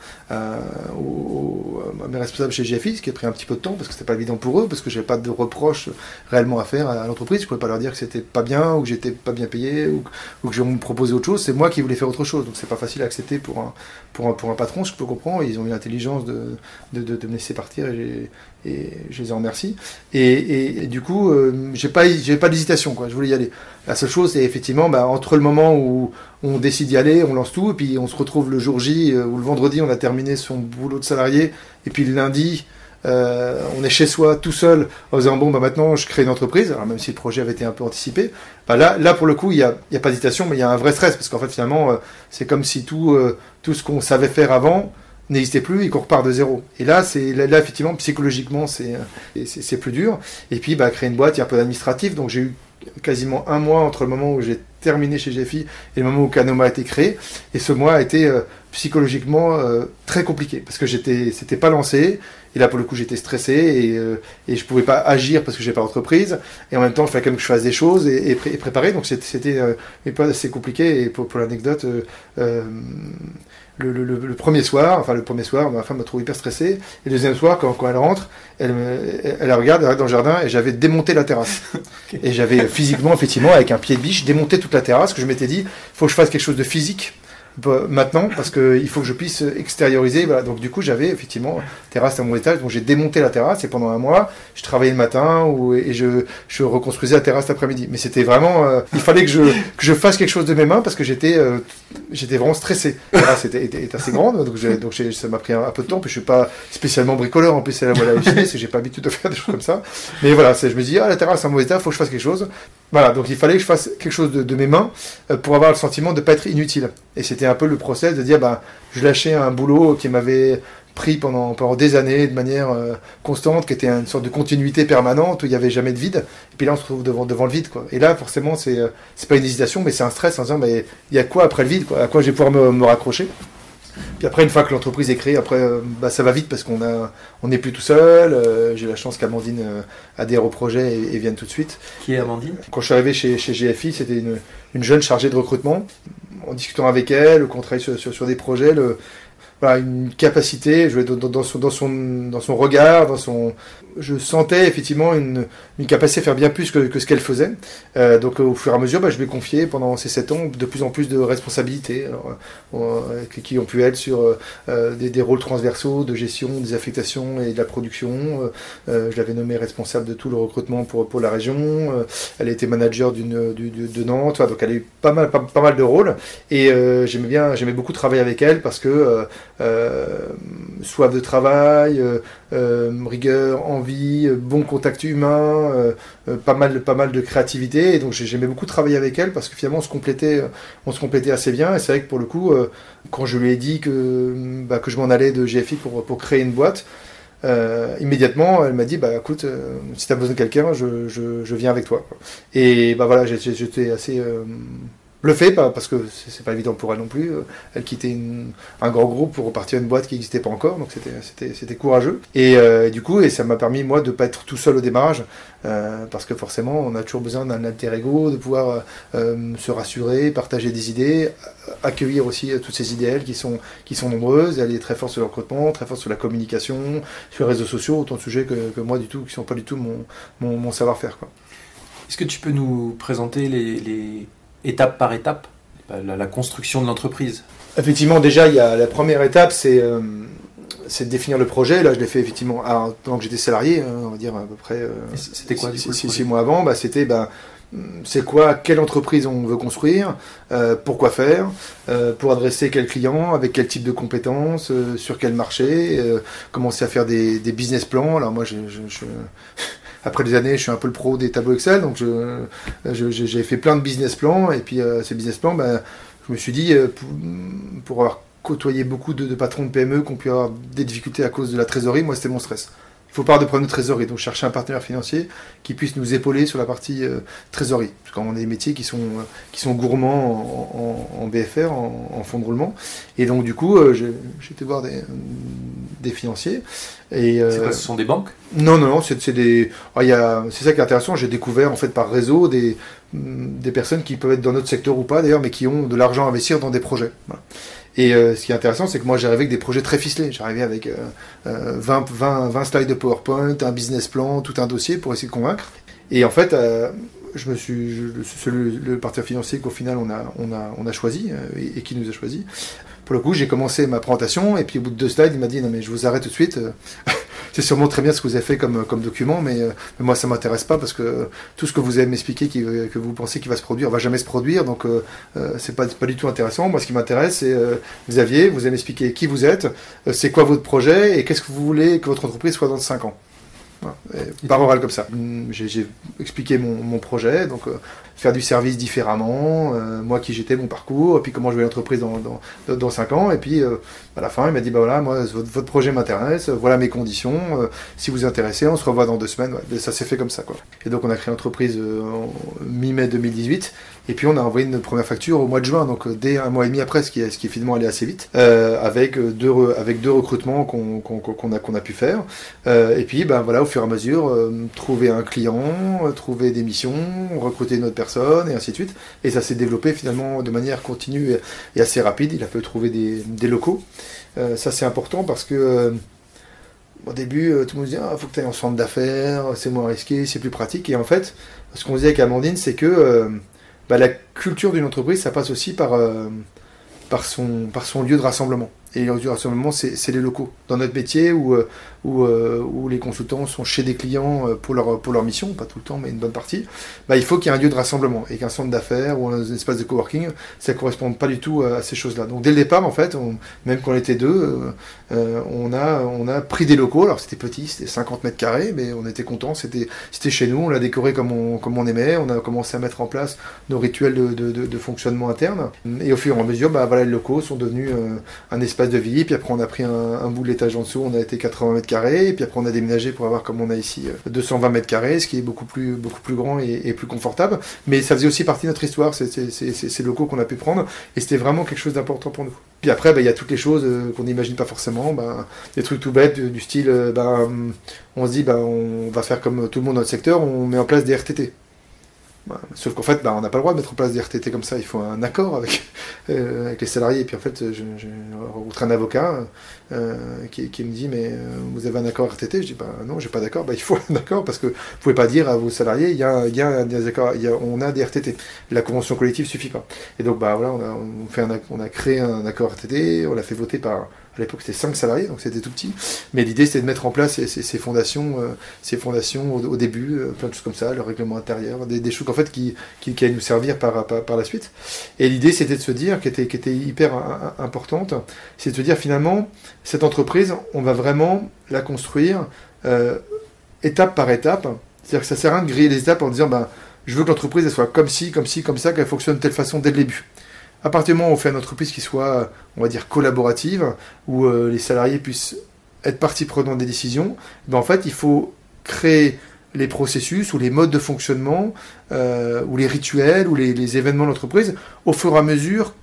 mes responsables chez GFI, ce qui a pris un petit peu de temps parce que c'était pas évident pour eux, parce que j'avais pas de reproches réellement à faire à, l'entreprise. Je pouvais pas leur dire que c'était pas bien ou que j'étais pas bien payé ou, que je me proposais autre chose. C'est moi qui voulais faire autre chose, donc c'est pas facile à accepter pour un, pour un, pour patron. Je peux comprendre. Ils ont eu l'intelligence de, me laisser partir et, je les en remercie. Et, et, du coup, euh, j'ai pas, j'ai pas d'hésitation, quoi. Je voulais y aller. La seule chose, c'est effectivement, bah, entre le moment où on décide d'y aller, on lance tout, et puis on se retrouve le jour J euh, ou le vendredi, on a terminé son boulot de salarié, et puis le lundi, euh, on est chez soi tout seul en disant bon bah maintenant je crée une entreprise alors même si le projet avait été un peu anticipé bah là là pour le coup il y a, a pas d'hésitation mais il y a un vrai stress parce qu'en fait finalement euh, c'est comme si tout tout ce qu'on savait faire avant n'existait plus et qu'on repart de zéro. Et là, c'est là, effectivement psychologiquement c'est c'est plus dur. Et puis créer une boîte, il y a un peu d'administratif, donc j'ai eu quasiment un mois entre le moment où j'ai terminé chez GFI et le moment où Canoma a été créé. Et ce mois a été euh, psychologiquement euh, très compliqué parce que j'étais, c'était pas lancé. Et là, pour le coup, j'étais stressé et, euh, et je pouvais pas agir parce que j'ai pas d'entreprise. Et en même temps, il fallait quand même que je fasse des choses et, et, préparer. Donc c'était, pas assez compliqué. Et pour, pour l'anecdote, le, le, premier soir, enfin le premier soir, ma femme m'a trouvé hyper stressé. Et le deuxième soir, quand, quand elle rentre, elle, elle, regarde, elle regarde dans le jardin et j'avais démonté la terrasse. Et j'avais physiquement, effectivement, avec un pied de biche, démonté toute la terrasse, que je m'étais dit, faut que je fasse quelque chose de physique maintenant parce qu'il faut que je puisse extérioriser. Donc du coup, j'avais effectivement terrasse à mon étage, donc j'ai démonté la terrasse et pendant un mois, je travaillais le matin et je, je reconstruisais la terrasse l'après-midi. Mais c'était vraiment, euh, il fallait que je, fasse quelque chose de mes mains parce que j'étais euh, vraiment stressé. La terrasse était, assez grande, donc, ça m'a pris un, peu de temps. Puis je suis pas spécialement bricoleur en plus, c'est la voilà, j'ai pas l'habitude de faire des choses comme ça. Mais voilà, je me dis ah la terrasse à mon étage, faut que je fasse quelque chose. Voilà, donc il fallait que je fasse quelque chose de, mes mains euh, pour avoir le sentiment de pas être inutile. Et c'était un peu le process de dire, bah, je lâchais un boulot qui m'avait pris pendant, pendant des années de manière euh, constante, qui était une sorte de continuité permanente où il n'y avait jamais de vide. Et puis là, on se retrouve devant, devant le vide. Quoi. Et là, forcément, c'est euh, c'est pas une hésitation, mais c'est un stress en disant, il y a quoi après le vide À quoi je vais pouvoir me raccrocher? Puis après, une fois que l'entreprise est créée, après, euh, bah, ça va vite parce qu'on a, on n'est plus tout seul. J'ai la chance qu'Amandine adhère au projet et, vienne tout de suite. Qui est Amandine? Quand je suis arrivé chez, chez GFI, c'était une, une jeune chargée de recrutement en discutant avec elle, qu'on travaille sur, sur, des projets, le, voilà, une capacité, je dans, dans, son, dans, son, dans son regard, dans son, je sentais effectivement une, capacité à faire bien plus que, ce qu'elle faisait. Euh, donc au fur et à mesure, bah, je lui ai confié pendant ces sept ans de plus en plus de responsabilités euh, qui ont pu être sur euh, des, rôles transversaux de gestion des affectations et de la production. Euh, je l'avais nommée responsable de tout le recrutement pour, pour la région. Euh, elle été manager d'une, de, de, Nantes. donc elle a eu pas mal, pas mal de rôles. Et j'aimais bien, j'aimais beaucoup travailler avec elle parce que soif de travail, rigueur, envie euh, bon contact humain, euh, euh, pas, mal, pas mal de créativité. Et donc j'aimais beaucoup travailler avec elle parce que finalement on se complétait, on se complétait assez bien. Et c'est vrai que pour le coup, quand je lui ai dit que, bah, que je m'en allais de GFI pour, pour créer une boîte, immédiatement, elle m'a dit bah écoute, si tu as besoin de quelqu'un, je, je, viens avec toi. Et bah voilà, j'étais assez le fait, parce que c'est pas évident pour elle non plus. Euh, elle quittait un grand groupe pour repartir à une boîte qui n'existait pas encore, donc c'était courageux. Et euh, du coup, et ça m'a permis moi de pas être tout seul au démarrage, euh, parce que forcément, on a toujours besoin d'un alter ego, de pouvoir se rassurer, partager des idées, accueillir aussi toutes ces idées qui sont qui sont nombreuses. Elle est très forte sur le recrutement, très forte sur la communication, sur les réseaux sociaux, autant de sujets que, moi du tout, qui sont pas du tout mon, mon, savoir-faire. Est-ce que tu peux nous présenter les étape par étape, la, construction de l'entreprise Effectivement, déjà, il y a la première étape, c'est euh, de définir le projet. Là, je l'ai fait effectivement pendant que j'étais salarié, hein, on va dire à peu près. Euh, c'était quoi Six mois avant, bah, c'était bah, c'est quoi, quelle entreprise on veut construire, euh, pourquoi faire, pour adresser quel client, avec quel type de compétences, sur quel marché, commencer à faire des, business plans. Alors moi, je, je après des années, je suis un peu le pro des tableaux Excel, donc j'ai fait plein de business plans, et puis euh, ces business plans, ben, je me suis dit, euh, pour, avoir côtoyé beaucoup de, patrons de PME qui ont pu avoir des difficultés à cause de la trésorerie, moi c'était mon stress. Il faut pas de problème de trésorerie. Donc chercher un partenaire financier qui puisse nous épauler sur la partie euh, trésorerie. Parce qu'on a des métiers qui sont, euh, qui sont gourmands en, BFR, en, fonds de roulement. Et donc du coup, euh, j'ai été voir des, des financiers. Et, ce sont des banques? Non, non, non, c'est des. Ah, c'est ça qui est intéressant. J'ai découvert en fait par réseau des, des personnes qui peuvent être dans notre secteur ou pas d'ailleurs, mais qui ont de l'argent à investir dans des projets. Et euh, ce qui est intéressant, c'est que moi j'arrivais avec des projets très ficelés. J'arrivais avec 20, 20, 20, slides de PowerPoint, un business plan, tout un dossier pour essayer de convaincre. Et en fait, euh, je me suis, le, le, partenaire financier qu'au final on a, on a, on a choisi euh, et, qui nous a choisi. Pour le coup, j'ai commencé ma présentation et puis au bout de deux slides, il m'a dit non mais je vous arrête tout de suite. C'est sûrement très bien ce que vous avez fait comme, comme document, mais, euh, moi ça m'intéresse pas parce que tout ce que vous allez m'expliquer que vous pensez qu'il va se produire va jamais se produire, donc euh, euh, c'est pas, pas du tout intéressant. Moi ce qui m'intéresse c'est Xavier, vous allez m'expliquer qui vous êtes, c'est quoi votre projet et qu'est-ce que vous voulez que votre entreprise soit dans 5 ans. par oral comme ça. J'ai expliqué mon, mon, projet, donc faire du service différemment, euh, moi qui j'étais, mon parcours, et puis comment je vais l'entreprise dans, dans, dans 5 ans. Et puis euh, à la fin, il m'a dit bah voilà, moi votre, projet m'intéresse, voilà mes conditions, euh, si vous intéressez, on se revoit dans deux semaines. ça s'est fait comme ça. Quoi. Et donc on a créé l'entreprise en mi-mai 2018, et puis on a envoyé une première facture au mois de juin, donc dès un mois et demi après, ce qui est, finalement allé assez vite, avec, deux avec deux recrutements qu'on a, qu'on a pu faire. et puis ben, voilà, au fur et à mesure, trouver un client, trouver des missions, recruter une autre personne et ainsi de suite. Et ça s'est développé finalement de manière continue et, assez rapide. Il a pu trouver des, locaux. Euh, ça c'est important parce que euh, au début, euh, tout le monde disait ah, faut que tu ailles en centre d'affaires, c'est moins risqué, c'est plus pratique. Et en fait, ce qu'on disait avec Amandine, c'est que bah, la culture d'une entreprise, ça passe aussi par, par, son, par son lieu de rassemblement. Et le lieu de rassemblement, c'est les locaux. Dans notre métier, où où, euh, où, les consultants sont chez des clients euh, pour leur, pour leur mission, pas tout le temps, mais une bonne partie, bah, il faut qu'il y ait un lieu de rassemblement et qu'un centre d'affaires ou un espace de coworking, ça ne correspond pas du tout à ces choses-là. Donc dès le départ, en fait, même quand on était deux, euh, on, a, on a pris des locaux. Alors c'était petit, c'était 50 mètres carrés, mais on était content, c'était chez nous, on l'a décoré comme on, comme on aimait, on a commencé à mettre en place nos rituels de, de, de, fonctionnement interne. Et au fur et à mesure, bah, voilà, les locaux sont devenus un espace de vie. Puis après, on a pris un, un bout de l'étage en dessous, on a été 80 mètres et puis après on a déménagé pour avoir comme on a ici 220 euh, mètres carrés, ce qui est beaucoup plus, beaucoup plus grand et, plus confortable. Mais ça faisait aussi partie de notre histoire, ces locaux qu'on a pu prendre, et c'était vraiment quelque chose d'important pour nous. Puis après, bah, il y a toutes les choses euh, qu'on n'imagine pas forcément, bah, des trucs tout bêtes du, style, euh, bah, on se dit, on va faire comme tout le monde dans notre secteur, on met en place des RTT. Sauf qu'en fait, bah, on n'a pas le droit de mettre en place des RTT comme ça. Il faut un accord avec, euh, avec les salariés. Et puis en fait, j'ai rencontré un avocat euh, qui, me dit Mais euh, vous avez un accord RTT Je dis bah, Non, j'ai pas d'accord. Bah, il faut un accord parce que vous pouvez pas dire à vos salariés Il y a, il y a des accords, on a des RTT. La convention collective suffit pas. Et donc, bah, voilà, on a, on fait un, on a créé un accord RTT, on l'a fait voter par à l'époque, c'était 5 salariés, donc c'était tout petit. Mais l'idée, c'était de mettre en place ces, fondations, euh, ces fondations au, début, euh, plein de choses comme ça, le règlement intérieur, des, choses en fait qui, qui, allaient nous servir par, par, la suite. Et l'idée, c'était de se dire, qui était, qui était hyper importante, c'est de se dire finalement, cette entreprise, on va vraiment la construire euh, étape par étape. C'est-à-dire que ça sert à rien de griller les étapes en disant, ben, je veux que l'entreprise soit comme ci, comme ci, comme ça, qu'elle fonctionne de telle façon dès le début. À partir du moment où on fait une entreprise qui soit, on va dire, collaborative, où euh, les salariés puissent être partie prenante des décisions, ben en fait, il faut créer les processus ou les modes de fonctionnement, euh, ou les rituels, ou les, événements de l'entreprise, au fur et à mesure,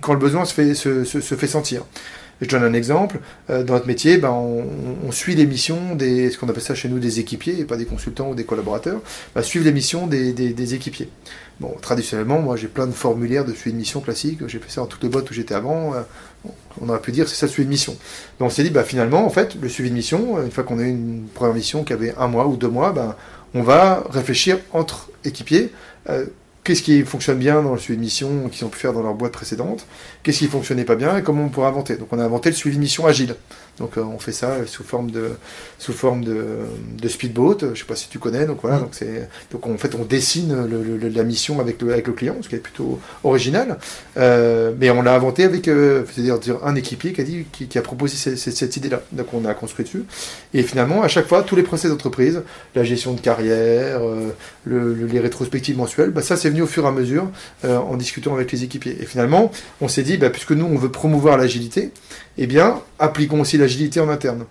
quand le besoin se fait, se, fait sentir. Je donne un exemple. Euh, dans notre métier, ben, on, suit les missions des, ce qu'on appelle ça chez nous des équipiers, et pas des consultants ou des collaborateurs, ben, suivre les missions des, des équipiers. Bon, traditionnellement, moi j'ai plein de formulaires de suivi de mission classique, j'ai fait ça dans toutes les boîtes où j'étais avant, euh, on aurait pu dire c'est ça le suivi de mission. Mais on s'est dit, bah, finalement, en fait, le suivi de mission, euh, une fois qu'on a eu une première mission qui avait un mois ou deux mois, ben, on va réfléchir entre équipiers, qu'est-ce qui fonctionne bien dans le suivi de mission qu'ils ont pu faire dans leur boîte précédente, qu'est-ce qui fonctionnait pas bien et comment on pourrait inventer? Donc on a inventé le suivi de mission agile. Donc euh, on fait ça sous forme de sous forme de, de speedboat. Je sais pas si tu connais. Donc voilà. Mm. Donc c'est donc en fait on dessine le, la mission avec le avec le client, ce qui est plutôt original. Euh, mais on l'a inventé avec euh, c'est-à-dire un équipier qui a dit qui, a proposé cette, cette, idée-là. Donc on a construit dessus. Et finalement à chaque fois tous les procès d'entreprise, la gestion de carrière, le, les rétrospectives mensuelles, bah, ça c'est venu au fur et à mesure en discutant avec les équipiers. Et finalement on s'est dit bah, puisque nous on veut promouvoir l'agilité eh bien, appliquons aussi l'agilité en interne.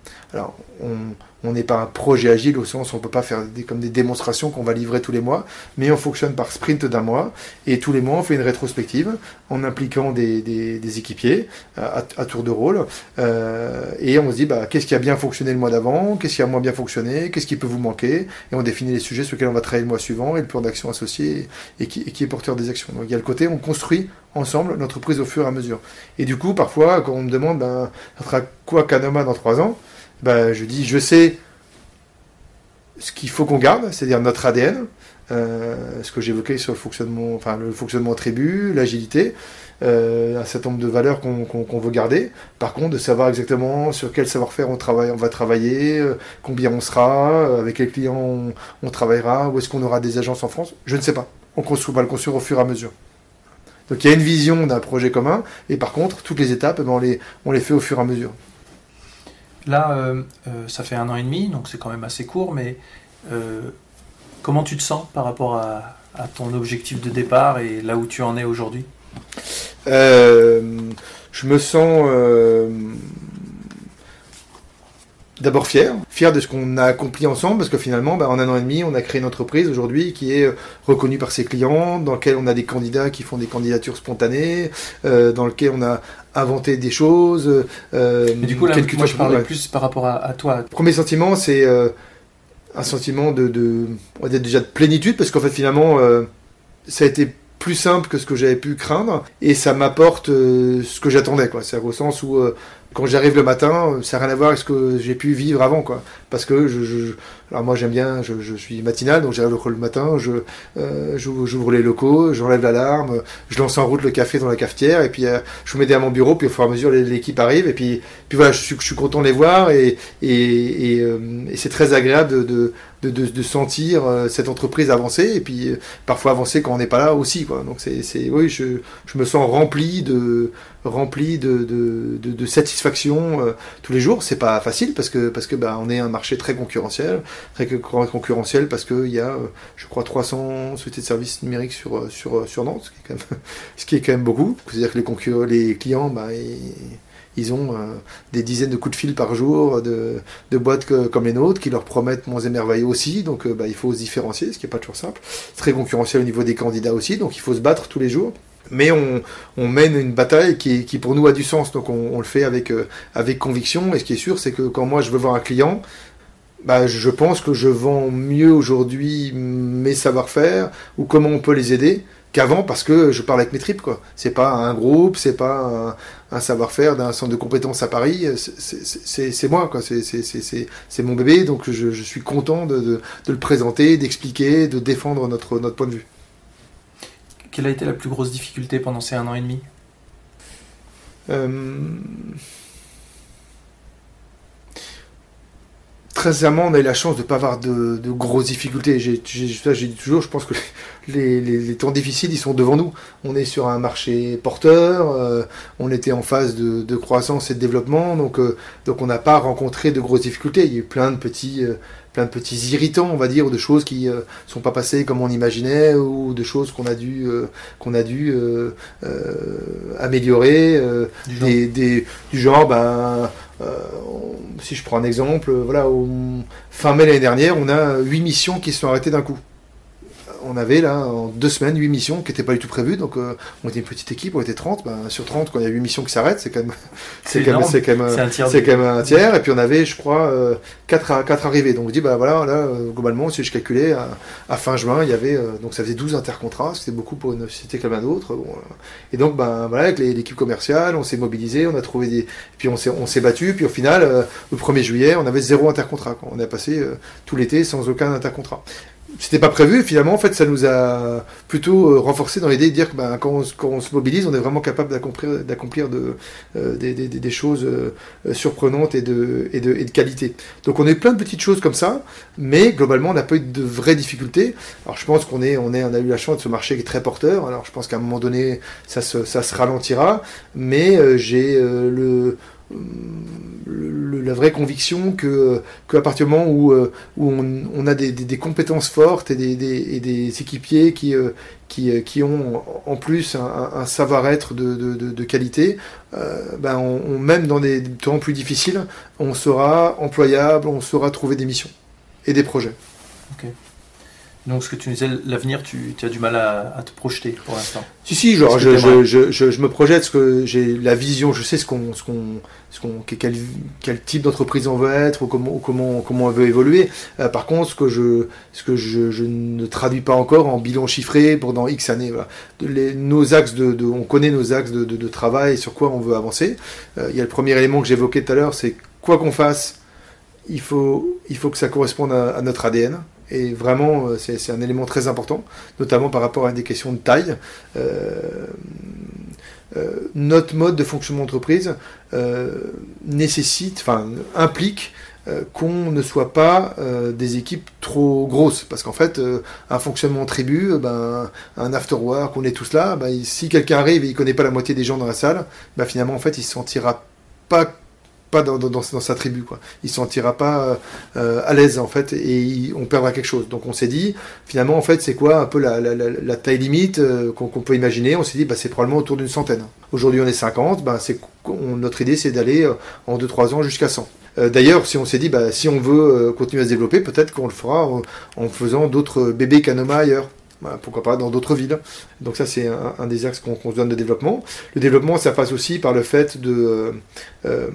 N'est pas un projet agile au sens où on ne peut pas faire des, comme des démonstrations qu'on va livrer tous les mois, mais on fonctionne par sprint d'un mois, et tous les mois on fait une rétrospective en impliquant des, équipiers à, tour de rôle, euh, et on se dit bah, qu'est-ce qui a bien fonctionné le mois d'avant, qu'est-ce qui a moins bien fonctionné, qu'est-ce qui peut vous manquer, et on définit les sujets sur lesquels on va travailler le mois suivant, et le plan d'action associé, et qui, qui, est porteur des actions. Donc il y a le côté, on construit ensemble l'entreprise au fur et à mesure. Et du coup, parfois, quand on me demande, ben, ça sera quoi Canoma dans trois ans ben, Je dis, je sais ce qu'il faut qu'on garde, c'est-à-dire notre ADN, euh, ce que j'évoquais sur le fonctionnement, enfin, le fonctionnement l'agilité, euh, un certain nombre de valeurs qu'on veut garder. Par contre, de savoir exactement sur quel savoir-faire on, on va travailler, euh, combien on sera, avec quels clients on, travaillera, où est-ce qu'on aura des agences en France, je ne sais pas. On construit, va le construire au fur et à mesure. Donc il y a une vision d'un projet commun, et par contre, toutes les étapes, eh ben, on les fait au fur et à mesure. Là, euh, euh, ça fait un an et demi, donc c'est quand même assez court, mais euh, comment tu te sens par rapport à, ton objectif de départ et là où tu en es aujourd'hui? Je me sens d'abord fier, fier de ce qu'on a accompli ensemble, parce que finalement, bah, en un an et demi, on a créé une entreprise aujourd'hui qui est reconnue par ses clients, dans laquelle on a des candidats qui font des candidatures spontanées, dans lequel on a inventé des choses. Euh, Mais du coup, là, moi, je parlais plus par rapport à, toi. Premier sentiment, c'est un sentiment de, de, on va dire déjà de plénitude, parce qu'en fait, finalement, ça a été plus simple que ce que j'avais pu craindre et ça m'apporte ce que j'attendais quoi c'est au sens où quand j'arrive le matin, ça n'a rien à voir avec ce que j'ai pu vivre avant, quoi. Parce que je, alors moi j'aime bien, je, je, suis matinal, donc j'arrive le matin, je euh, j'ouvre les locaux, j'enlève l'alarme, je lance en route le café dans la cafetière, et puis euh, je vous mets à mon bureau, puis au fur et à mesure l'équipe arrive, et puis puis voilà, je suis, je suis content de les voir, et et, et, euh, c'est très agréable de, de, de, sentir cette entreprise avancer, et puis parfois avancer quand on n'est pas là aussi, quoi. Donc c'est c'est oui, je, je me sens rempli de rempli de, de, de, satisfaction tous les jours. C'est pas facile parce que parce que bah, on est un marché très concurrentiel, très concurrentiel parce qu'il y a, euh, je crois, 300 sociétés de services numériques sur, euh, sur, euh, sur Nantes, ce qui est quand même, ce qui est quand même beaucoup. C'est-à-dire que les, clients, bah, ils, ont des dizaines de coups de fil par jour de, boîtes comme les nôtres qui leur promettent monts et aussi. Donc bah, il faut se différencier, ce qui n'est pas toujours simple. Très concurrentiel au niveau des candidats aussi, donc il faut se battre tous les jours mais on, mène une bataille qui, pour nous a du sens, donc on, on le fait avec, avec conviction. Et ce qui est sûr, c'est que quand moi je veux voir un client, bah, je pense que je vends mieux aujourd'hui mes savoir-faire ou comment on peut les aider qu'avant parce que je parle avec mes tripes quoi. C'est pas un groupe, c'est pas un, savoir-faire d'un centre de compétences à Paris, c'est moi quoi. C'est mon bébé donc je, je suis content de, de, de le présenter, d'expliquer, de défendre notre, notre point de vue. Quelle a été la plus grosse difficulté pendant ces un an et demi? Euh très sincèrement, on a eu la chance de ne pas avoir de, grosses difficultés. J'ai dit toujours, je pense que les, temps difficiles, ils sont devant nous. On est sur un marché porteur, euh, on était en phase de, croissance et de développement, donc, euh, donc on n'a pas rencontré de grosses difficultés. Il y a eu plein de petits, euh, plein de petits irritants, on va dire, ou de choses qui ne sont pas passées comme on imaginait, ou de choses qu'on a dû, qu'on a dû améliorer, du, Des, du genre, ben euh, si je prends un exemple, voilà, au fin mai l'année dernière, on a huit missions qui se sont arrêtées d'un coup on avait là en deux semaines 8 missions qui n'étaient pas du tout prévues. Donc euh, on était une petite équipe, on était 30. Ben, sur 30, quand il y a 8 missions qui s'arrêtent, c'est quand même c'est quand, c'est quand, même, c'est quand même un tiers. Et puis on avait, je crois, euh, 4, 4 arrivées. Donc je dis, bah voilà, là, euh, globalement, si je calculais, à, fin juin, il y avait, euh, donc ça faisait 12 intercontrats, c'était beaucoup pour une société comme un autre. Bon, et donc, ben voilà, avec l'équipe commerciale, on s'est mobilisé, on a trouvé des. Puis on s'est, on s'est battu, puis au final, le 1er juillet, on avait zéro intercontrat. On a passé tout l'été sans aucun intercontrat c'était pas prévu. Finalement, en fait, ça nous a plutôt euh, renforcé dans l'idée de dire que ben, quand, on, se mobilise, on est vraiment capable d'accomplir, de, euh, des, choses euh, surprenantes et de, et, de, et de qualité. Donc, on a eu plein de petites choses comme ça, mais globalement, on n'a pas eu de vraies difficultés. Alors, je pense qu'on est, on est, on a eu la chance de ce marché qui est très porteur. Alors, je pense qu'à un moment donné, ça se, ça se ralentira, mais j'ai le la vraie conviction que qu'à partir du moment où, où on, a des, compétences fortes et des, équipiers qui, qui, qui, ont en plus un, savoir-être de, qualité, ben même dans des temps plus difficiles, on sera employable, on saura trouver des missions et des projets. Donc, ce que tu disais, l'avenir, tu, as du mal à, te projeter pour l'instant. Si, si, genre, je, je, je, je, me projette, ce que j'ai la vision, je sais ce qu'on, ce qu'on, ce qu'on, quel, quel type d'entreprise on veut être, ou comment, comment, comment on veut évoluer. Euh, par contre, ce que je, ce que je, je, ne traduis pas encore en bilan chiffré pendant X années. Voilà. Les, nos axes de, de, on connaît nos axes de, de, de, travail, sur quoi on veut avancer. Euh, il y a le premier élément que j'évoquais tout à l'heure, c'est quoi qu'on fasse, il faut, il faut que ça corresponde à, à notre ADN. Et vraiment, euh, c'est un élément très important, notamment par rapport à des questions de taille. Euh, euh, notre mode de fonctionnement d'entreprise nécessite, enfin, implique qu'on ne soit pas des équipes trop grosses. Parce qu'en fait, un fonctionnement tribu, ben, un afterwork, on est tous là, ben, si quelqu'un arrive et il connaît pas la moitié des gens dans la salle, ben, finalement, en fait, il se sentira pas pas dans, sa tribu. Quoi. Il ne se sentira pas euh, à l'aise, en fait, et on perdra quelque chose. Donc on s'est dit, finalement, en fait, c'est quoi un peu la, la, taille limite euh, qu'on peut imaginer? On s'est dit, bah, c'est probablement autour d'une centaine. Aujourd'hui, on est 50, bah, c'est, notre idée, c'est d'aller euh, en 2-3 ans jusqu'à 100. D'ailleurs, si on s'est dit, bah, si on veut continuer à se développer, peut-être qu'on le fera en, faisant d'autres bébés Canoma ailleurs. Bah, pourquoi pas dans d'autres villes. Donc ça c'est un, des axes qu'on se donne de développement. Le développement ça passe aussi par le fait de, euh,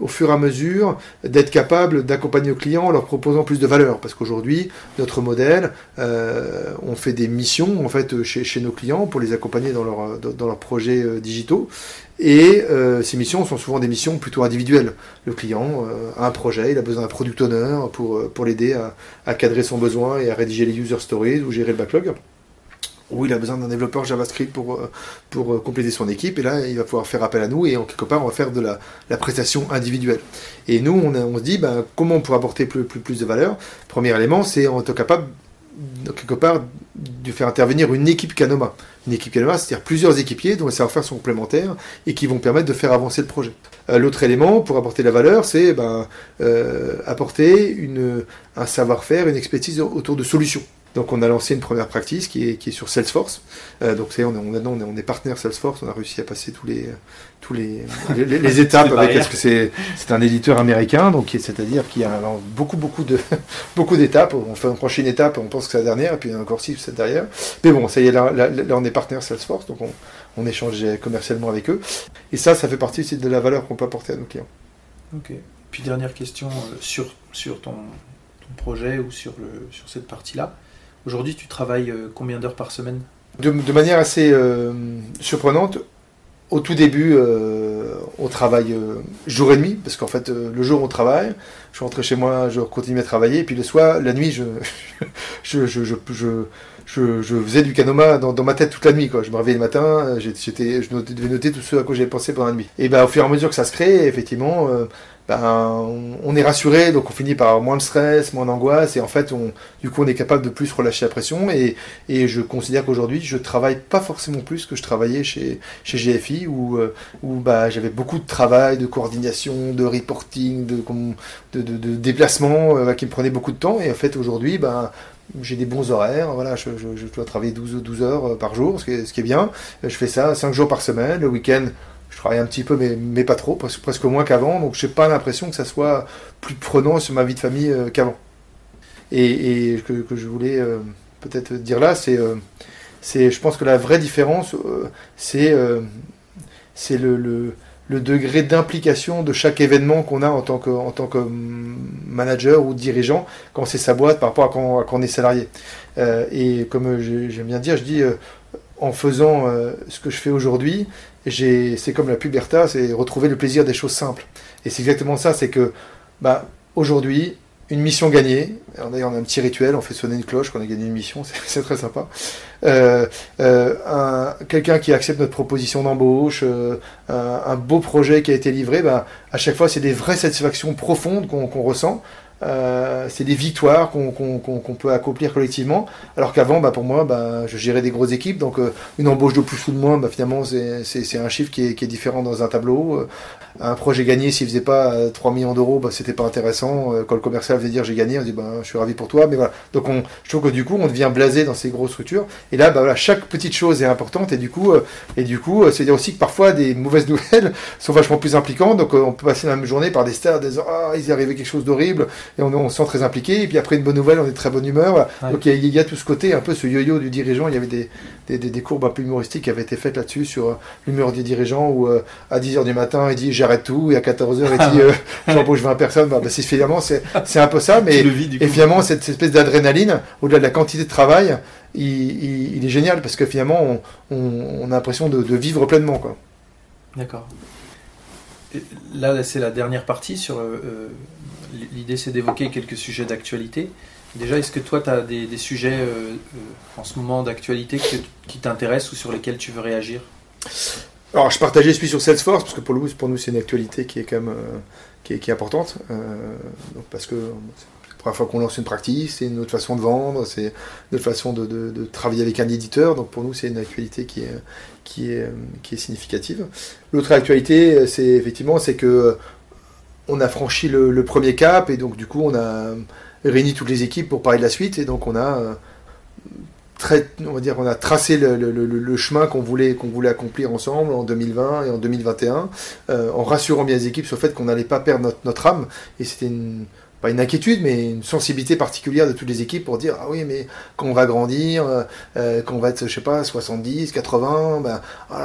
au fur et à mesure, d'être capable d'accompagner nos clients en leur proposant plus de valeur. Parce qu'aujourd'hui, notre modèle, euh, on fait des missions chez, nos clients pour les accompagner dans, leur, dans leurs projets euh, digitaux. Et euh, ces missions sont souvent des missions plutôt individuelles. Le client a un projet, il a besoin d'un product owner pour, l'aider à, cadrer son besoin et à rédiger les user stories ou gérer le backlog. Ou il a besoin d'un développeur JavaScript pour, pour compléter son équipe, et là il va pouvoir faire appel à nous, et en quelque part on va faire de la, la prestation individuelle. Et nous on, on se dit ben, comment on pourrait apporter plus, plus, plus de valeur? Premier élément, c'est en être capable quelque part de faire intervenir une équipe Canoma. Une équipe Canoma, c'est-à-dire plusieurs équipiers dont les savoir-faire sont complémentaires et qui vont permettre de faire avancer le projet. Euh, l'autre élément pour apporter la valeur, c'est ben, euh, apporter une, un savoir-faire, une expertise autour de solutions. Donc on a lancé une première practice qui est, qui est sur Salesforce. Euh, donc c'est on, on, on, on, est partenaire Salesforce, on a réussi à passer tous les tous les, les, étapes avec que c'est c'est un éditeur américain, donc c'est-à-dire qu'il y a beaucoup beaucoup de beaucoup d'étapes. On fait une prochaine étape, on pense que c'est la dernière, et puis encore six c'est derrière. Mais bon, ça y est, là, là, on est partenaire Salesforce, donc on, on échange commercialement avec eux. Et ça, ça fait partie aussi de la valeur qu'on peut apporter à nos clients. Ok. Puis dernière question euh, sur sur ton, ton projet ou sur le sur cette partie-là. Aujourd'hui, tu travailles euh, combien d'heures par semaine? De, manière assez euh, surprenante, au tout début, euh, on travaille jour et nuit, parce qu'en fait, le jour on travaille, je rentrais chez moi, je continuais à travailler, et puis le soir, la nuit, je, faisais du canoma dans, ma tête toute la nuit. Je me réveillais le matin, j'étais, je devais noter tout ce à quoi j'avais pensé pendant la nuit. Et ben, au fur et à mesure que ça se crée, effectivement, ben, on, est rassuré, donc on finit par avoir moins de stress, moins d'angoisse, et en fait, on, du coup, on est capable de plus relâcher la pression. Et, je considère qu'aujourd'hui, je travaille pas forcément plus que je travaillais chez, chez GFI, où, euh, bah, j'avais beaucoup de travail, de coordination, de reporting, de, déplacement euh, qui me prenait beaucoup de temps. Et en fait, aujourd'hui, bah, j'ai des bons horaires, voilà, je, dois travailler 12, 12 heures euh, par jour, ce qui, est, ce qui est bien. Je fais ça 5 jours par semaine, le week-end je travaille un petit peu, mais, mais pas trop, presque, presque moins qu'avant. Donc, je n'ai pas l'impression que ça soit plus prenant sur ma vie de famille euh, qu'avant. Et, et que, je voulais euh, peut-être dire là, c'est, euh, c'est, je pense que la vraie différence, c'est, c'est le, le, degré d'implication de chaque événement qu'on a en tant que, tant que manager ou dirigeant quand c'est sa boîte par rapport à quand on est salarié. et comme j'aime bien dire, je dis en faisant ce que je fais aujourd'hui, c'est comme la puberté, c'est retrouver le plaisir des choses simples. Et c'est exactement ça, c'est que bah, aujourd'hui, une mission gagnée. D'ailleurs, on a un petit rituel, on fait sonner une cloche quand on a gagné une mission, c'est très sympa. Euh, euh, Quelqu'un qui accepte notre proposition d'embauche, euh, un, beau projet qui a été livré, bah, à chaque fois, c'est des vraies satisfactions profondes qu'on ressent. Euh, c'est des victoires qu'on peut accomplir collectivement. Alors qu'avant, bah, pour moi, bah, je gérais des grosses équipes, donc euh, une embauche de plus ou de moins, bah, finalement, c'est un chiffre qui est, qui est, différent dans un tableau. Euh, un projet gagné, s'il faisait pas 3 millions d'euros, bah, c'était pas intéressant. Quand le commercial faisait dire j'ai gagné, on dit bah, je suis ravi pour toi, mais voilà. Donc on, je trouve que du coup, on devient blasé dans ces grosses structures. Et là, bah, voilà, chaque petite chose est importante, et du coup, et du coup, c'est dire aussi que parfois des mauvaises nouvelles sont vachement plus impliquantes. Donc on peut passer la même journée par des stars, des ah, il est arrivé quelque chose d'horrible, et on, on se sent très impliqué. Et puis après une bonne nouvelle, on est de très bonne humeur. Donc il y, a, tout ce côté, un peu ce yo-yo du dirigeant. Il y avait des, des, des, courbes un peu humoristiques qui avaient été faites là-dessus sur euh, l'humeur du dirigeant où euh, à 10h du matin, il dit j'arrête tout, et à 14h, il dit euh, j'embauche 20 personnes. Bah, bah, finalement, c'est un peu ça. Mais, et finalement, cette, espèce d'adrénaline, au-delà de la quantité de travail, il, il, est génial parce que finalement, on, on, a l'impression de, de, vivre pleinement. D'accord. Là, c'est la dernière partie sur l'idée c'est d'évoquer quelques sujets d'actualité. Déjà, est-ce que toi, tu as des, sujets euh, euh, en ce moment d'actualité qui t'intéressent ou sur lesquels tu veux réagir? Alors, je partageais celui sur Salesforce, parce que pour, pour nous, c'est une actualité qui est quand même euh, qui, est, importante. parce que première fois qu'on lance une pratique, c'est une autre façon de vendre, c'est une autre façon de, de, travailler avec un éditeur. Donc, pour nous, c'est une actualité qui est, qui est, qui est significative. L'autre actualité, c'est effectivement, c'est que on a franchi le, premier cap et donc du coup on a réuni toutes les équipes pour parler de la suite et donc on a tracé le, chemin qu'on voulait, qu'on voulait accomplir ensemble en 2020 et en 2021, euh, en rassurant bien les équipes sur le fait qu'on n'allait pas perdre notre, notre âme. Et c'était une, pas une inquiétude, mais une sensibilité particulière de toutes les équipes pour dire ah oui, mais quand on va grandir, euh, euh quand on va être, je sais pas, 70, 80, ben,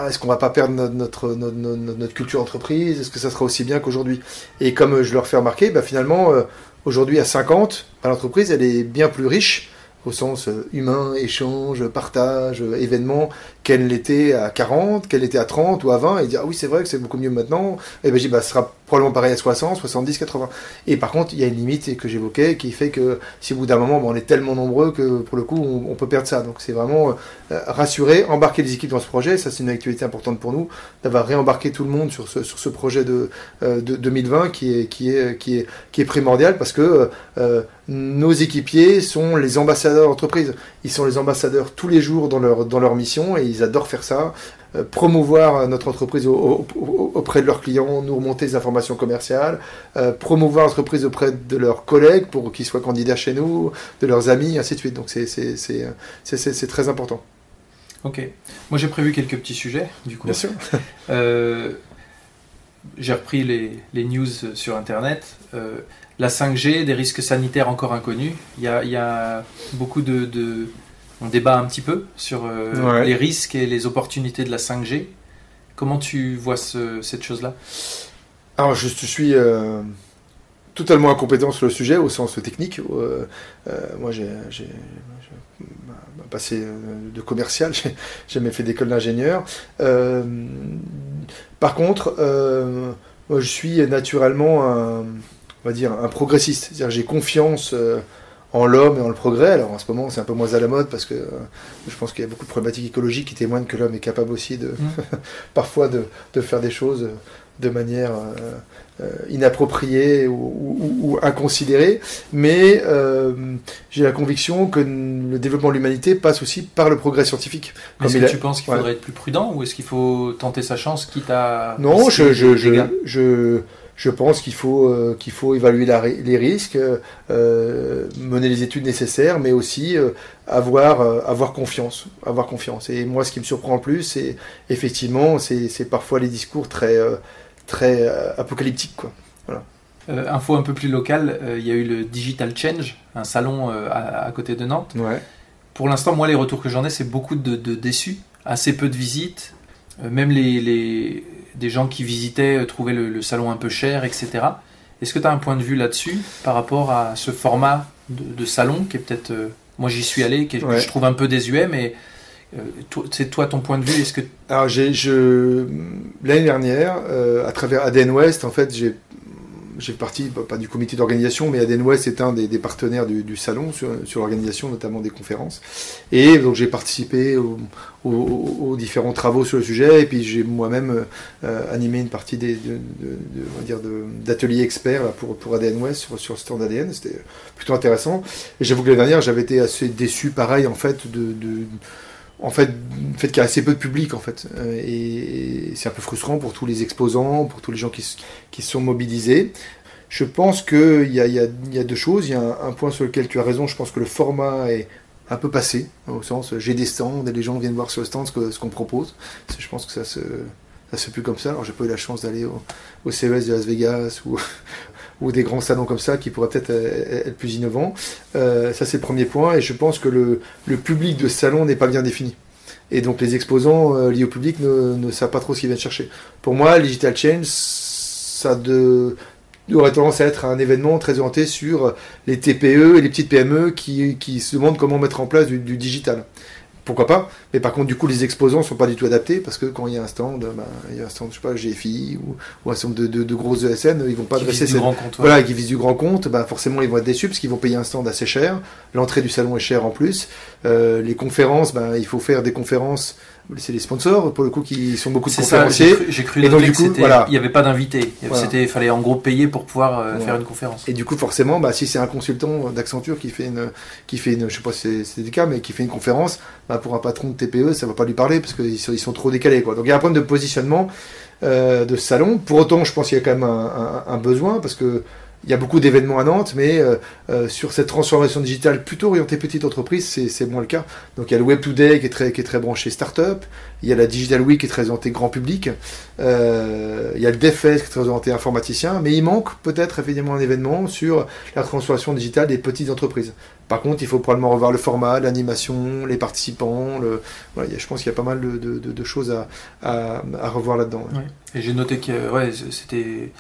est-ce qu'on va pas perdre notre, notre, notre, culture entreprise Est-ce que ça sera aussi bien qu'aujourd'hui? Et comme je leur fais remarquer, ben, finalement, euh, aujourd'hui à 50, ben, l'entreprise, elle est bien plus riche au sens euh, humain, échange, partage, événement, qu'elle l'était à 40, qu'elle était à 30 ou à 20, et dire ah oui c'est vrai que c'est beaucoup mieux maintenant, et ben je dis bah ce sera probablement pareil à 60, 70, 80. Et par contre il y a une limite que j'évoquais qui fait que si au bout d'un moment on est tellement nombreux que pour le coup on, peut perdre ça. Donc c'est vraiment euh, rassurer, embarquer les équipes dans ce projet, ça c'est une activité importante pour nous, d'avoir réembarqué tout le monde sur ce, sur ce projet de, euh, de 2020 qui est, qui, est, qui, est, qui est primordial parce que euh, nos équipiers sont les ambassadeurs d'entreprise. Ils sont les ambassadeurs tous les jours dans leur, dans leur mission et ils adorent faire ça. Euh, promouvoir notre entreprise auprès de leurs clients, nous remonter des informations commerciales, euh, promouvoir l'entreprise auprès de leurs collègues pour qu'ils soient candidats chez nous, de leurs amis, ainsi de suite. Donc c'est très important. Ok. Moi j'ai prévu quelques petits sujets, du coup. Bien sûr. Euh, j'ai repris les, les, news sur Internet la 5G, des risques sanitaires encore inconnus. Il y a, beaucoup de, On débat un petit peu sur euh, les risques et les opportunités de la 5G. Comment tu vois cette chose-là? Alors, je, suis euh, totalement incompétent sur le sujet au sens technique. Euh, moi, j'ai passé de commercial, j'ai jamais fait d'école d'ingénieur. par contre, moi, je suis naturellement un on va dire, un progressiste. C'est-à-dire j'ai confiance en l'homme et en le progrès. Alors en ce moment, c'est un peu moins à la mode parce que euh, je pense qu'il y a beaucoup de problématiques écologiques qui témoignent que l'homme est capable aussi de, mmh. parfois de, faire des choses de manière euh, inappropriée ou, inconsidérée. Mais j'ai la conviction que le développement de l'humanité passe aussi par le progrès scientifique. Est-ce que tu penses qu'il faudrait être plus prudent ou est-ce qu'il faut tenter sa chance quitte à... Non, je, je, je je pense qu'il faut, euh, qu'il faut évaluer les risques, euh, mener les études nécessaires, mais aussi euh, avoir, avoir confiance, avoir confiance. Et moi, ce qui me surprend le plus, c'est effectivement, c'est parfois les discours très, très apocalyptiques, quoi. Voilà. info un peu plus locale, il y a eu le Digital Change, un salon à, côté de Nantes. Ouais. Pour l'instant, moi, les retours que j'en ai, c'est beaucoup de, de, déçus, assez peu de visites. même les, les, des gens qui visitaient euh, trouvaient le, salon un peu cher, etc. Est-ce que tu as un point de vue là-dessus par rapport à ce format de, salon qui est peut-être. Euh, moi j'y suis allé, que je trouve un peu désuet, mais euh, c'est toi ton point de vue Est-ce que alors j'ai je l'année dernière à travers ADN West en fait j'ai j'ai parti, pas du comité d'organisation, mais Aden West est un des, partenaires du, salon sur, l'organisation, notamment des conférences. Et donc j'ai participé aux, différents travaux sur le sujet, et puis j'ai moi-même euh, animé une partie des, d'ateliers experts pour, pour ADN West sur, sur le stand ADN. C'était plutôt intéressant. Et j'avoue que l'année dernière, j'avais été assez déçu, pareil, en fait, de en fait, fait qu'il y a assez peu de public, en fait. Euh, et c'est un peu frustrant pour tous les exposants, pour tous les gens qui, qui sont mobilisés. Je pense qu'il y y, y a, deux choses. Il y a un, point sur lequel tu as raison. Je pense que le format est un peu passé, au sens j'ai des stands et les gens viennent voir sur le stand ce qu'on propose. Je pense que ça se, ça se plus comme ça. Alors j'ai pas eu la chance d'aller au, CES de Las Vegas ou, ou des grands salons comme ça qui pourraient peut-être euh, être plus innovants. Euh, ça, c'est le premier point. Et je pense que le, le public de ce salon n'est pas bien défini. Et donc, les exposants euh, liés au public ne, ne, savent pas trop ce qu'ils viennent chercher. Pour moi, Digital Change, ça de, aurait tendance à être un événement très orienté sur les TPE et les petites PME qui, qui se demandent comment mettre en place du, du digital pourquoi pas Mais par contre, du coup, les exposants sont pas du tout adaptés parce que quand il y a un stand, ben, il y a un stand, je sais pas, GFI ou, ou un stand de, de, de grosses ESN, ils vont pas adresser ces. Voilà, qui visent du grand compte, ben, forcément, ils vont être déçus parce qu'ils vont payer un stand assez cher. L'entrée du salon est chère en plus. Euh, les conférences, ben, il faut faire des conférences c'est les sponsors pour le coup qui sont beaucoup de conférenciers. J'ai cru, cru et il n'y avait pas d'invité. Il fallait en gros payer pour pouvoir euh, faire une conférence. Et du coup, forcément, bah, si c'est un consultant d'Accenture qui fait une, qui fait une, je sais pas si c'est le cas, mais qui fait une conférence, bah, pour un patron de TPE, ça va pas lui parler parce qu'ils sont, ils sont trop décalés. Quoi. Donc il y a un problème de positionnement euh, de salon. Pour autant, je pense qu'il y a quand même un, un besoin parce que il y a beaucoup d'événements à Nantes, mais euh, euh, sur cette transformation digitale plutôt orientée petite entreprise, c'est moins le cas. Donc il y a le Web Today qui est très, qui est très branché start-up, il y a la Digital Week qui est très orientée grand public, euh, il y a le DevFest qui est très orienté informaticien, mais il manque peut-être effectivement un événement sur la transformation digitale des petites entreprises. Par contre, il faut probablement revoir le format, l'animation, les participants. Je pense qu'il y a pas mal de, de, de choses à, à, à revoir là-dedans. Et j'ai noté que ouais, c'était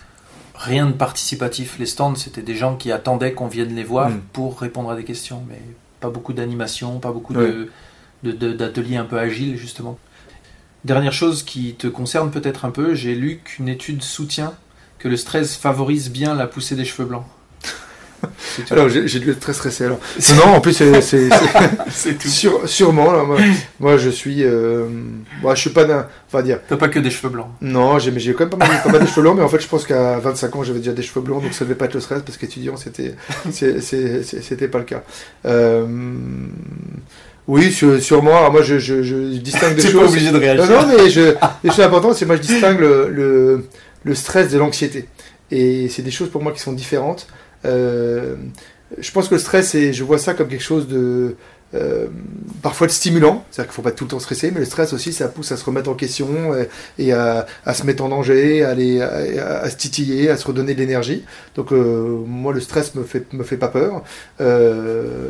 rien de participatif. Les stands, c'était des gens qui attendaient qu'on vienne les voir mm. pour répondre à des questions, mais pas beaucoup d'animation, pas beaucoup de, d'ateliers un peu agiles, justement. Dernière chose qui te concerne peut-être un peu, j'ai lu qu'une étude soutient que le stress favorise bien la poussée des cheveux blancs. Alors j'ai dû être très stressé alors. Non, en plus c'est Sur, sûrement. moi, je suis, euh, moi je suis pas d'un, enfin dire. T'as pas que des cheveux blancs. Non, j'ai j'ai quand même pas mal, pas mal de cheveux blancs, mais en fait je pense qu'à 25 ans j'avais déjà des cheveux blancs, donc ça devait pas être le stress parce qu'étudiant c'était c'était pas le cas. Euh, oui, sur, moi, moi je, je, je distingue des choses. pas obligé de réagir. Non, non mais je, les choses importantes, c'est moi je distingue le, le, le stress de l'anxiété. Et c'est des choses pour moi qui sont différentes. Euh, je pense que le stress, et je vois ça comme quelque chose de euh, parfois de stimulant, c'est-à-dire qu'il ne faut pas tout le temps stresser, mais le stress aussi, ça pousse à se remettre en question et, à, se mettre en danger, à, aller, à, se titiller, à se redonner de l'énergie. Donc euh, moi, le stress me fait me fait pas peur. Euh,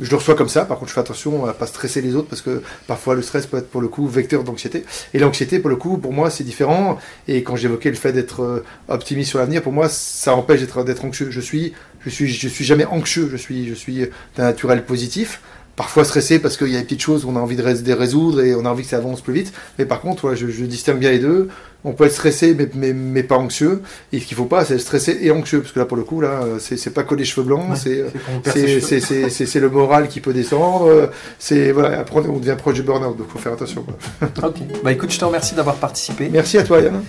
je le reçois comme ça. Par contre, je fais attention à pas stresser les autres parce que parfois le stress peut être pour le coup vecteur d'anxiété. Et l'anxiété, pour le coup, pour moi, c'est différent. Et quand j'évoquais le fait d'être optimiste sur l'avenir, pour moi, ça empêche d'être anxieux. Je suis je suis, je suis jamais anxieux, je suis, je suis d'un naturel positif. Parfois stressé parce qu'il y a des petites choses qu'on a envie de résoudre et on a envie que ça avance plus vite. Mais par contre, je, je, distingue bien les deux. On peut être stressé mais, mais, mais pas anxieux. Et ce qu'il faut pas, c'est être stressé et anxieux. Parce que là, pour le coup, là, c'est pas que les cheveux blancs, c'est c'est le moral qui peut descendre. C'est voilà, après on devient proche du burn-out, donc faut faire attention. ok. Bah écoute, je te remercie d'avoir participé. Merci à toi, Yann.